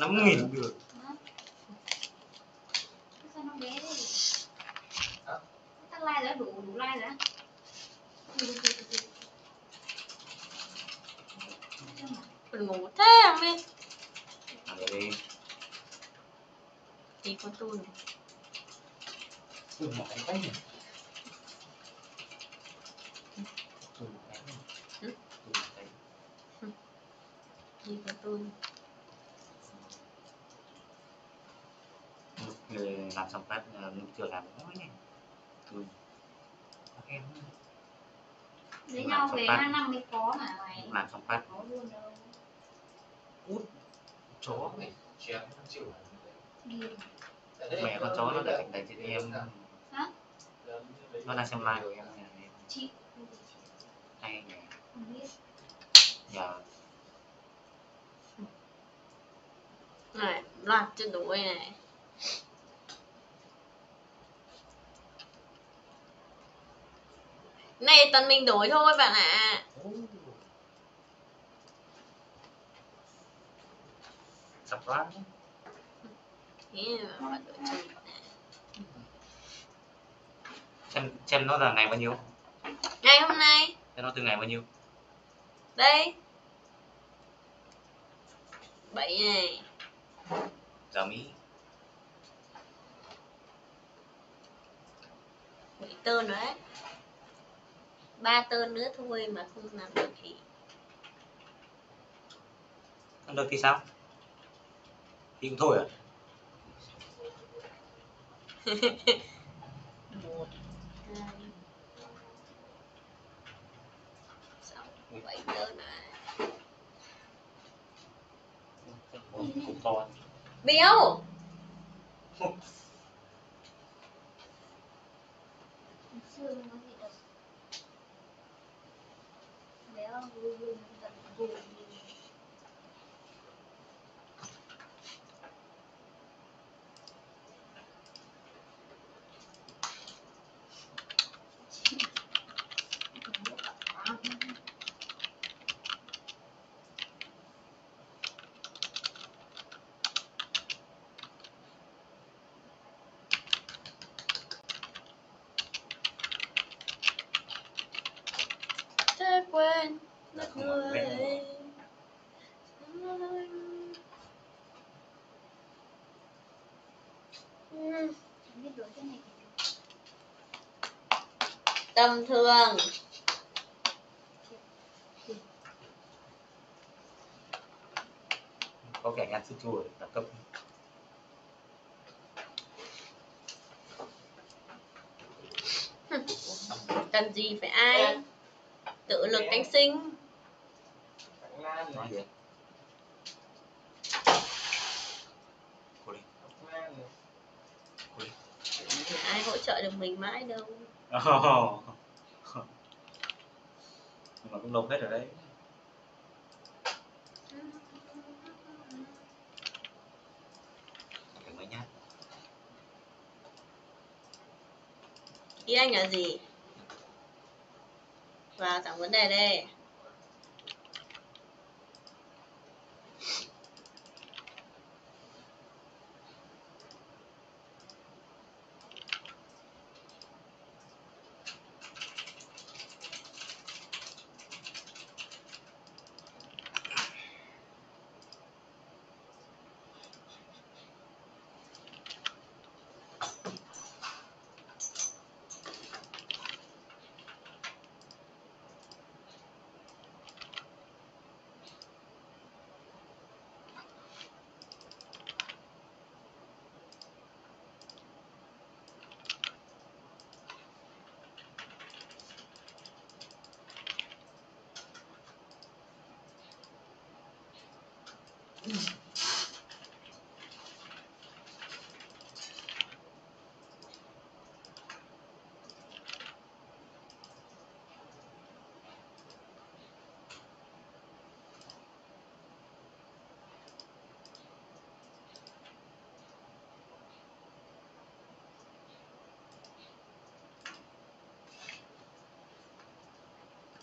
C: Năm nghìn được
B: Hả? sao nó bé thế tắt like rồi đủ đủ like mà.
A: Buồn ngủ thế không đi
C: đi
A: con tu này
C: Ui, một cái bánh này Ui, một cái này.
A: Ừ?
C: Ui, một cái.
A: Đi con tu này
C: Lúc người làm xong phát ờ, lúc chưa làm nói này tôi em
B: lấy nhau về
C: phát.
B: hai năm mới có mà mày.
C: Làm xong phát.
B: Có luôn đâu.
C: Út chó
D: này chém không chịu
B: điền
C: mẹ con chó nó lại đánh chị em
B: Hả?
C: nó đang xem live. của em nhà em
B: chị.
C: Hay
B: biết.
C: Nhà
A: Này, loạt trên đuôi này Này toàn mình đổi thôi bạn ạ. Bạn ạ.
C: xem xem nó là ngày bao nhiêu?
A: Ngày hôm nay.
C: Xem nó từ ngày bao nhiêu?
A: Đây. Bảy này
C: giờ mỹ.
A: Bảy tơn rồi đấy ba tơn nữa thôi mà không làm được thì
C: không được thì sao? Thì cũng thôi à?
A: Một hai sáu bảy tơn rồi
C: cũng to
A: Bill
B: xưa nó gì đâu béo vui vui tận vui
A: Thế quên
C: Là
A: mất
C: không còn
A: người
C: quen
A: Ừ,
B: Chẳng biết đổi cái này thì
A: tầm thường.
C: Có kẻ ăn sữa chua để cấp.
A: Cần gì phải ai? Tự lực cánh sinh.
C: Nói gì?
A: Ai hỗ trợ được mình mãi đâu.
C: Oh. Cũng nộp hết rồi đấy. Phải mới nhát
A: ý anh là gì? Vào thẳng vấn đề đây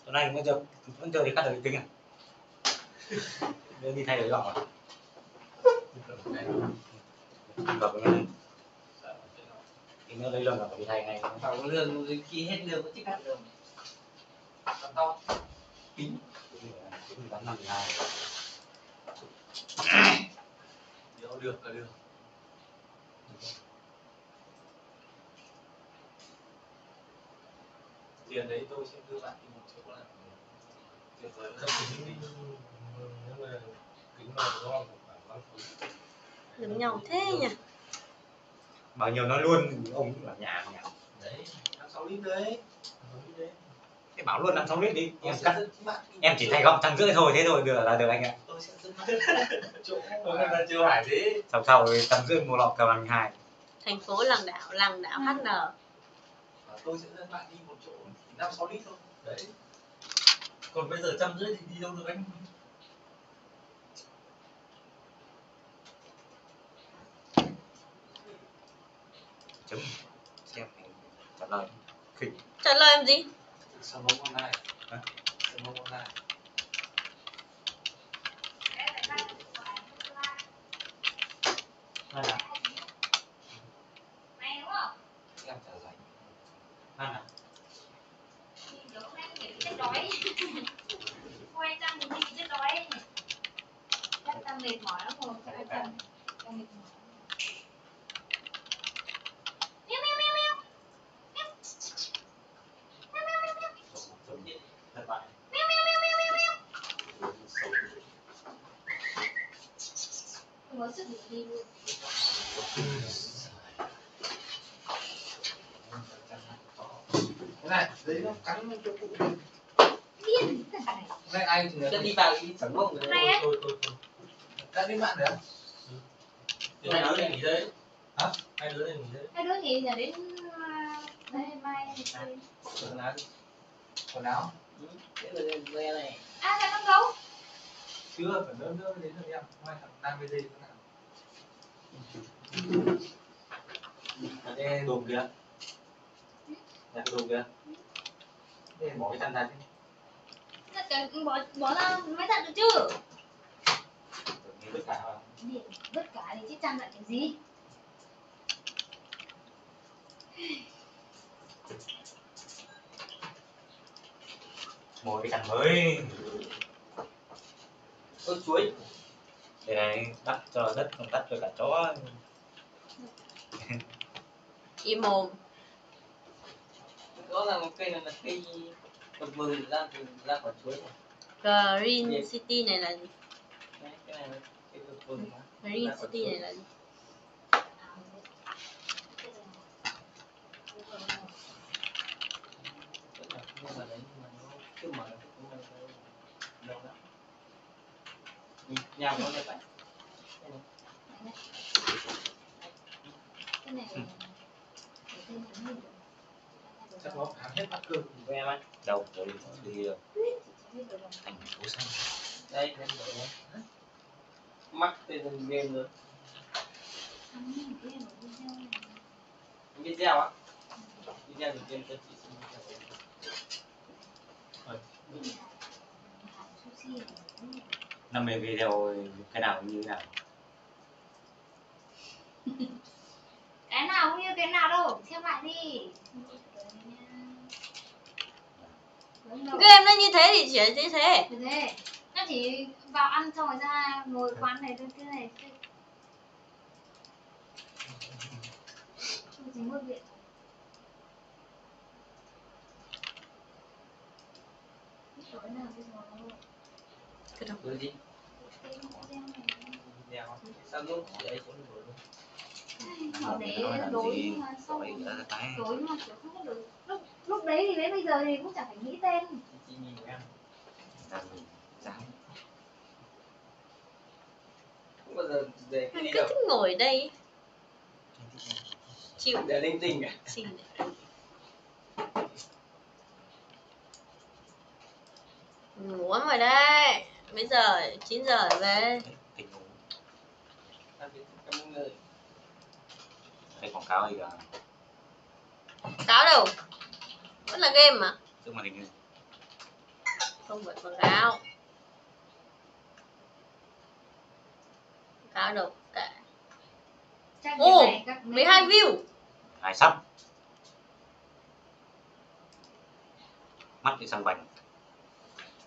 C: tối nay vẫn chưa vẫn chưa đi cắt được cái kính à? Đi thay đổi à? Gặp cái này thì nó lấy lương là phải đi thay ngay.
D: Bảo có lương khi hết lương có thích cắt lương Cắt to. Kính.
C: Kính tám năm hai.
D: Điều được là được. Tiền đấy tôi sẽ đưa bạn đi đi
E: mà kính mà ngon thì phí
A: giống nhau thế nhỉ?
C: Bao nhiêu nó luôn ông cũng ở nhà không nhỉ?
D: Đấy năm sáu lít đấy. Năm lít đấy.
C: Thế bảo luôn năm sáu lít đi. Em cắt. em chỉ thay gọng thằng rưỡi thôi thế thôi được là được anh ạ.
D: Tôi sẽ dẫn bạn đi một chỗ mà là chưa phải thế
C: sau sau rồi tầm rưỡi một lọ cầm ăn hai.
A: Thành phố làng đảo làng đảo HN
D: Và tôi sẽ dẫn bạn đi một chỗ năm sáu lít thôi. Đấy
E: còn bây giờ trăm rưỡi thì đi đâu được anh?
C: Chấm. Xem trả lời. Khinh.
A: Trả lời em gì?
D: Sờ mông online?
C: Hả?
D: sờ mông online?
C: Lan à?
B: Mày đúng không?
D: em trả dành
C: Lan à?
B: Thì giống em nghĩ chết đói. Quay chăng thì đi chết đói. Chắc ta mệt mỏi lắm rồi, chắc ta ta mệt mỏi. Miau miau miau miau. Miau. Miau miau miau miau.
C: Sầu sầu thất bại
B: Miau miau miau miau miau miau.
C: sầu
B: Không có sức để đi luôn.
D: cái này đấy nó cắn cho cụ đi
B: Điên cái thằng này.
D: này anh thì
E: Chân đi vào đi. Chẳng mông rồi thôi thôi thôi.
D: Đã đến bạn nữa
E: Thì hai đứa này nghỉ đây.
D: Hả?
E: hai đứa này nghỉ đây.
B: Hai đứa nghỉ giờ đến à, đây mai
E: quần áo
D: quần áo.
E: Thế là nghe này.
B: À thằng con gấu.
D: chưa phải nữa nữa đến được em. Mai thằng bên đây thế nào.
C: Là cái đùm kìa Là cái đùm kìa
D: để
C: Bỏ cái chân ra
B: cả bỏ bỏ ra máy giặt được chứ?
C: Tất cả
B: Điện vứt cả thì chứ chăn lại cái gì?
C: Mua cái chân mới.
E: Ôi chuối.
C: Đây này đắp cho đất không đắp cho cả chó.
A: Im mồm.
E: Đó là một cây này là cây mười ra từ ra quả chuối
A: Green City này là gì?
E: Đấy, cái này.
A: Green City này là gì?
E: Nhưng mà đấy nhưng mà nó cứ mở cái cũng là lâu lắm. Nhìn nhà nó đẹp đấy
B: Cái này để tên của mình.
D: Chắc nó khám hết bắt cơm
E: của em anh.
C: Đâu rồi đi thành phố xanh
E: đây em đổi nhé. Mắc tên dần game rồi.
B: Video
E: á? Video thì game cho chị xin chào
C: năm mươi video cái nào cũng như thế nào?
B: Cái nào cũng như cái nào đâu, xem lại đi. Rồi.
A: game nó như thế thì chỉ như thế
B: Như thế. Nó chỉ vào ăn xong rồi ra ngồi quán này thôi, cái này cái dính một viện. Cái nào bây giờ
E: rồi gì
B: cái này
E: video sao lúc ấy cũng đổi luôn
B: để đối
C: Rồi,
B: đối mà kiểu không biết đối lúc đấy thì đến bây giờ thì cũng chẳng phải nghĩ tên.
E: Chị nhìn em
C: làm gì dám
D: để
A: Anh
D: đi
A: cứ
D: đâu
A: thích ngồi đây. Chịu.
D: Để linh tinh à
A: xin. Ngủ lắm rồi đấy. Bây giờ? 9 giờ về.
C: Đây quảng cáo gì cả?
A: Cáo đâu vẫn là game mà.
C: Trước màn hình
A: không phải quảng cáo. Cáo đâu cả
B: này các
A: 12 view.
C: Hai sắp. Mắt đi sang vành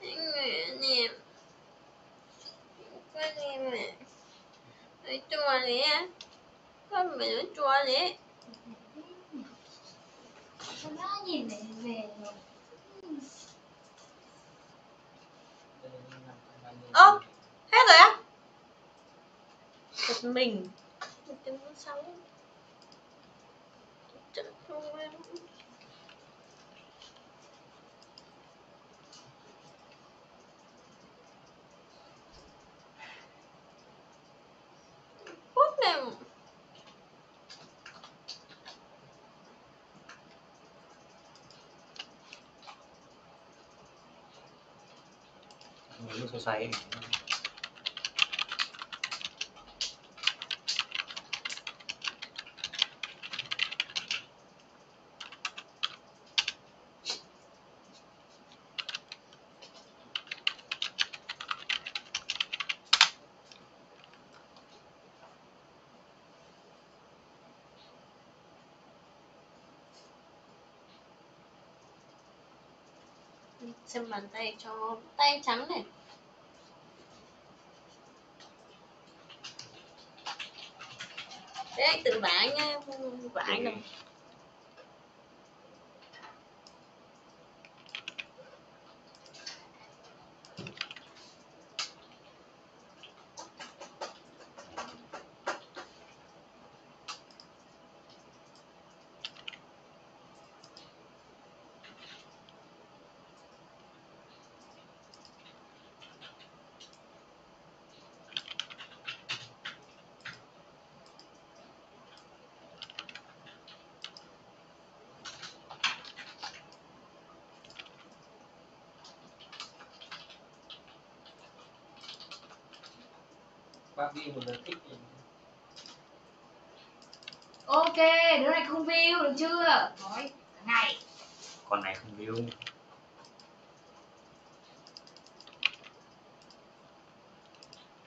A: nè cái gì mà cái chùa này con mình nó chùa này
B: Sao nó nhìn này về rồi.
A: Ơ. hết rồi á giật mình một tiếng sáu Trời ơi. Phút này
C: những
A: xem bàn tay cho tay trắng này Thế anh tự bạn nhá, bạn vả ừ. đâu
D: bác đi một lần thích thì
B: Ok, đứa này không view được chưa? Nói cả ngày
C: con này không view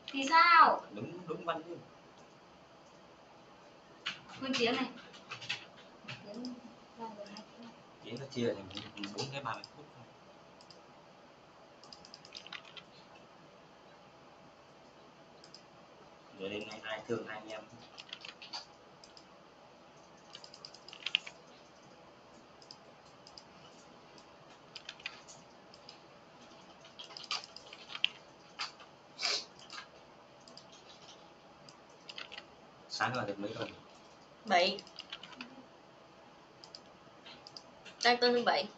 B: Thì sao?
C: đúng đúng văn luôn
B: Nguyên tiếng này Tiếng này.
C: nó chia thành bốn cái ba mươi phút thôi. rồi đến ngày ai thương hai anh em sáng là được mấy rồi
A: bảy đang tên thứ bảy.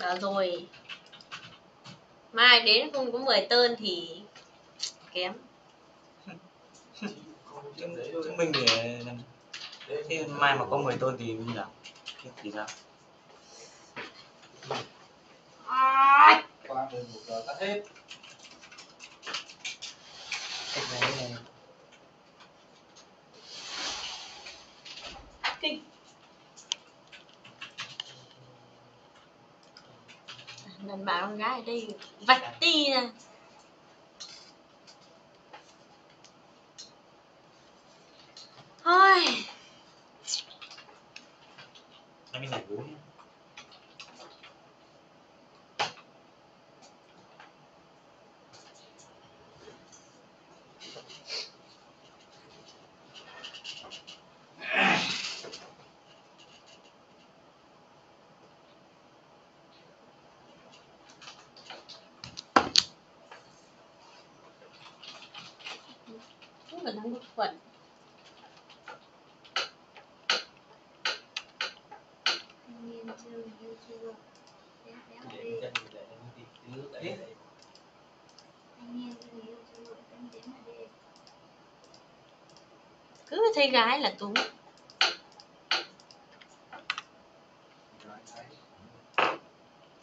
A: Bảo rồi. Mai đến không có 10 tên thì kém.
C: Chúng, chúng mình để thế mai mà có 10 tôn thì như nào? Thế thì sao?
B: Ai,
D: qua 11 giờ tắt hết
C: Cách này thế này.
A: kinh đàn bà con gái ở đây vạch ti nè thôi
C: Em đi ngủ bún
A: chúng mình không có khuẩn
B: Thanh niên chơi yêu chưa? Đéo đéo
D: để
B: đi.
D: chân để nó tí nước đấy
C: Hết.
D: đấy.
B: Thanh niên chơi yêu chưa? Đéo đéo mà đi
A: thấy gái là tú.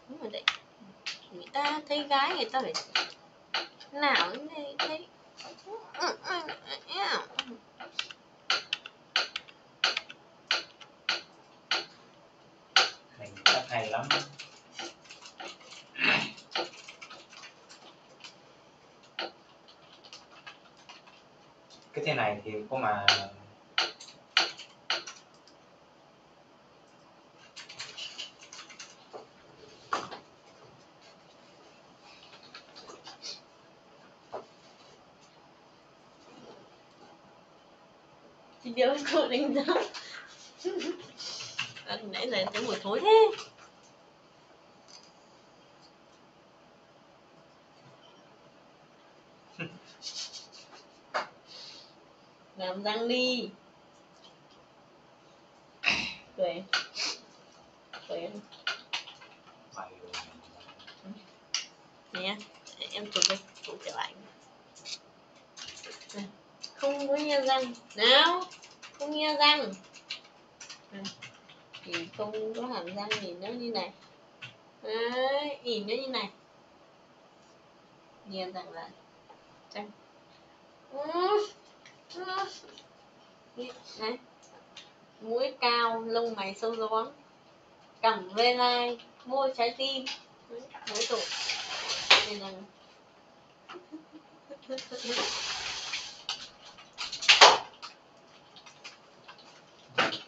A: Đúng rồi đấy. Người ta thấy gái người ta phải nào cũng thấy thấy
C: mình chắc hay lắm. Cái thế này thì có mà
A: thì điều cô đánh giá. Nãy giờ thấy mùi thối thế làm răng đi cười cười em
C: mày
A: nè em chụp đi chụp trở lại Nè, không có nghe răng nào không nghe răng Nè, thì không có hàm răng thì nó như này đấy nhìn nó như này nghe răng lại răng Ừ. Ừ. này mũi cao lông mày sâu gióm lai môi trái tim. Mỗi tổ nên là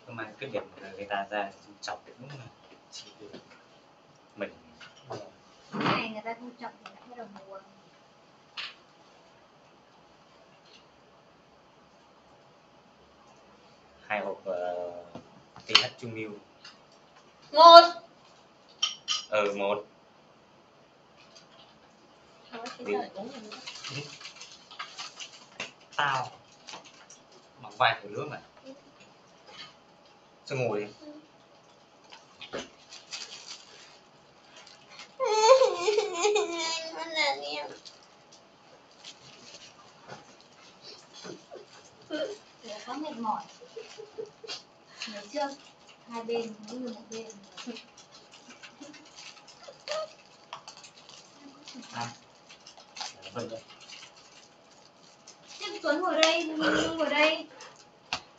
C: nhưng mà cái điểm là người ta ra chọc đúng là chỉ được mình.
B: Cái này người ta không chọn thì lại đầu buồn.
C: Hai hộp uh, TH Trung Lưu
A: một
C: ờ một. Tao. Bằng vài thổi nước này sao ngồi đi
A: Nó là em.
B: Để có mệt mỏi ngày trước hai bên mỗi người một bên
C: vậy
B: Chứ Tuấn ngồi đây, Nhung ngồi đây.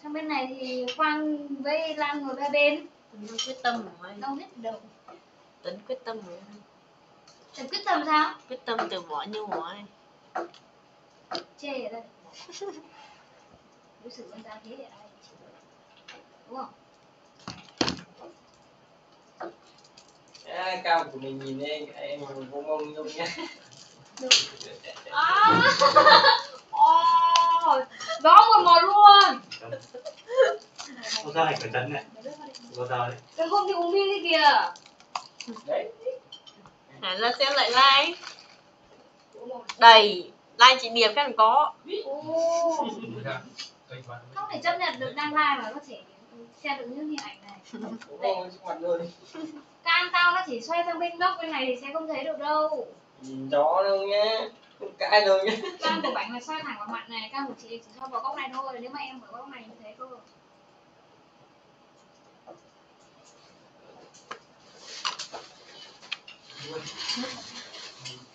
B: Sang bên này thì Quang với Lan ngồi hai bên.
A: Nó quyết tâm rồi
B: Đâu biết đâu.
A: Tuấn quyết tâm rồi
B: Tớ quyết tâm sao?
A: quyết tâm từ bỏ như rồi
B: Chê ở đây Đối xử con ra thế ai Đúng không?
D: À, cao của mình nhìn em em vô mông nhung nhá.
B: À Ồ Đó một mò luôn.
C: Có ra này cẩn thận này. Có ra đấy.
B: Cái hôm thì uống bia đi kìa
D: đấy.
A: Hả là xem lại like. Đầy Like chị Điệp các bạn có.
B: Không thể chấp nhận được đang live mà có thể xem được những hình ảnh này Cam tao nó chỉ xoay sang bên góc bên này thì sẽ không thấy được đâu.
D: Nhìn chó đâu nhá. Không cãi đâu nhá.
B: Cam của bạn là xoay thẳng vào mặt này, cam của chị chỉ xoay vào góc này thôi. Nếu mà em ở góc này như thế cơ.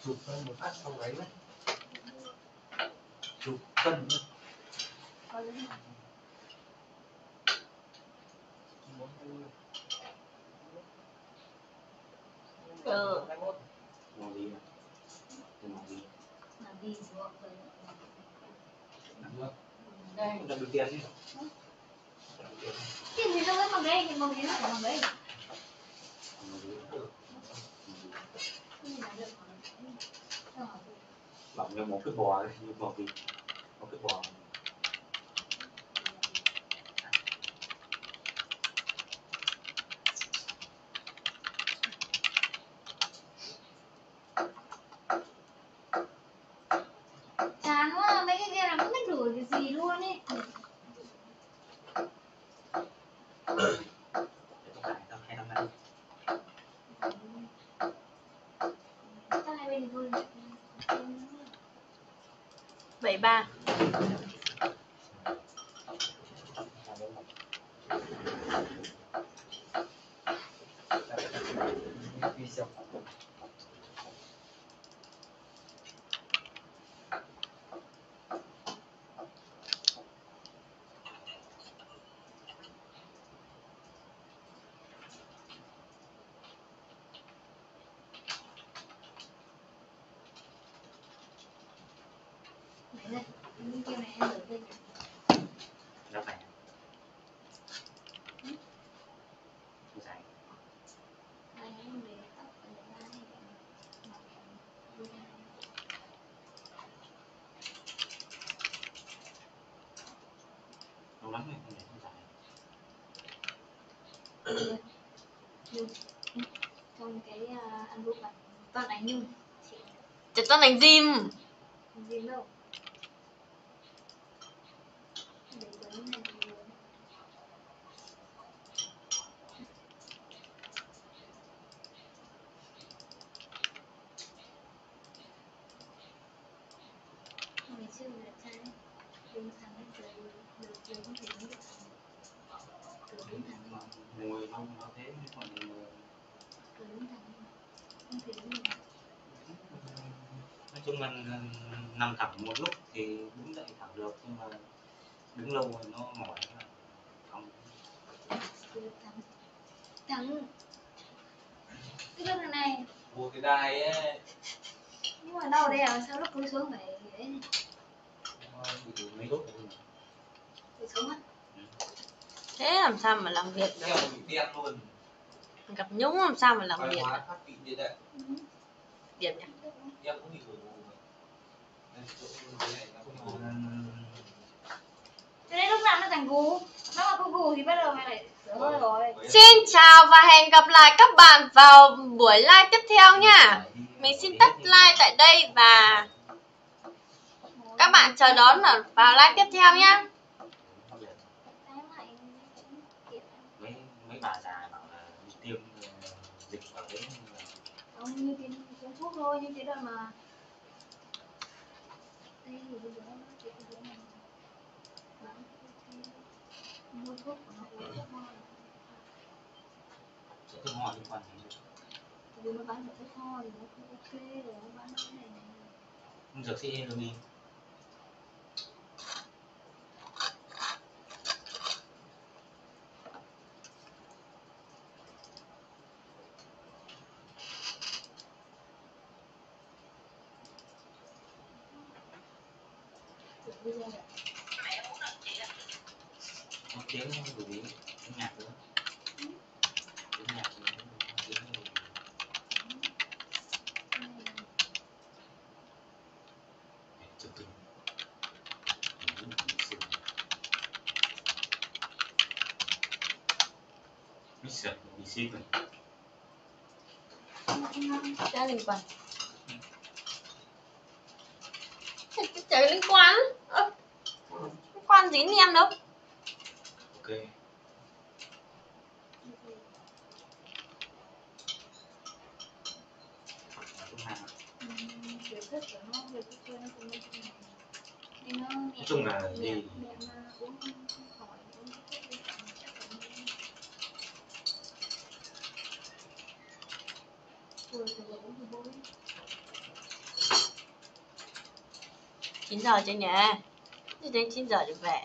D: Chụp hơn một phát sau đấy đấy. Chụp cân.
B: Có
A: Ừ.
C: màu gì màu gì?
B: Làm gì
A: Đây.
C: Đập được tiền đi
B: Tiền gì đâu ấy bằng đây, thì
C: màu gì?
B: Cái gì là được mà. Sao hả?
C: lỏng như một cái bò như bò vịt một cái bò
B: Chán quá, à, mấy cái kia là không biết đổi cái gì luôn ấy
C: để tôi tải tao hai năm nay
B: Chắc hai bên thì thôi
A: Vậy ba
B: đây những kia này em
C: Đâu phải Không Lâu lắm rồi không để không
B: trong cái uh, album bạn toàn ảnh nhung. Chị
A: toàn đánh gym
B: không riêng đâu để giấy này thì ngày xưa là trai đứng thẳng rồi được được không thể đứng được thẳng cứ đứng thẳng
C: Mà Ngồi lâu nó thế chứ còn
B: cứ đứng thẳng không thể đứng được
C: Nói chung là nằm thẳng một lúc thì đứng dậy thẳng được Nhưng mà đứng lâu rồi nó mỏi là không
B: cứ đứng thẳng thẳng cái đường này
D: mua cái đai ấy
B: nhưng mà đâu đây à sao lúc cúi xuống phải để
C: nó bị mấy đốt rồi
B: cúi xuống á
A: Thế làm sao mà làm việc được
D: theo bị đen luôn
A: Gặp Nhung làm sao mà làm
D: Văn
A: việc
D: hóa
A: được
D: phát bị như vậy
B: Ừ.
A: Điểm nhỉ
D: em cũng bị gửi bù Đây, cái này. Nó cũng gù.
B: Cho nên lúc nào nó thành gù Nó mà có gù thì bắt đầu mày lại sửa hơi rồi.
D: Với-
A: Xin chào và hẹn gặp lại các bạn vào buổi live tiếp theo nha. Mình xin tắt like tại đây và các bạn chờ đón ở vào live tiếp theo nhá.
C: Mấy mấy bà già dịch vào đấy nhưng mà
B: Không như cái uống thuốc thôi, như thế đoạn mà. Đây thì bây giờ nó chỉ có cái này. Bán Mua thuốc của nó. Uống thuốc ho
C: sẽ thuốc ho liên quan đến
B: Vì nó bán được thuốc ho thì nó cũng ok rồi nó bán cái này. Này
C: dược sĩ heroin
B: Kiểu bây giờ là
C: có tiếng bởi vì tiếng nhạc nữa tiếng nhạc nữa tiếng nữa. Để chụp hình. Mình cũng không xử. Mít sợ, bị xí rồi.
A: Liên quan Chả liên quan Ơ, Liên quan gì đến em đâu?
C: Ok. Cũng hay.
B: Kiểu thức của nó, việc cái chơi nó cũng như thế này Thì nó
C: Nói chung là
B: mẹ,
C: đi
B: mẹ mà uống không khỏi uống cái thuốc đi chẳng chắc là như Vừa thì vừa uống vừa bôi
A: 9 giờ chưa nhỉ? Thì đến 9 giờ được về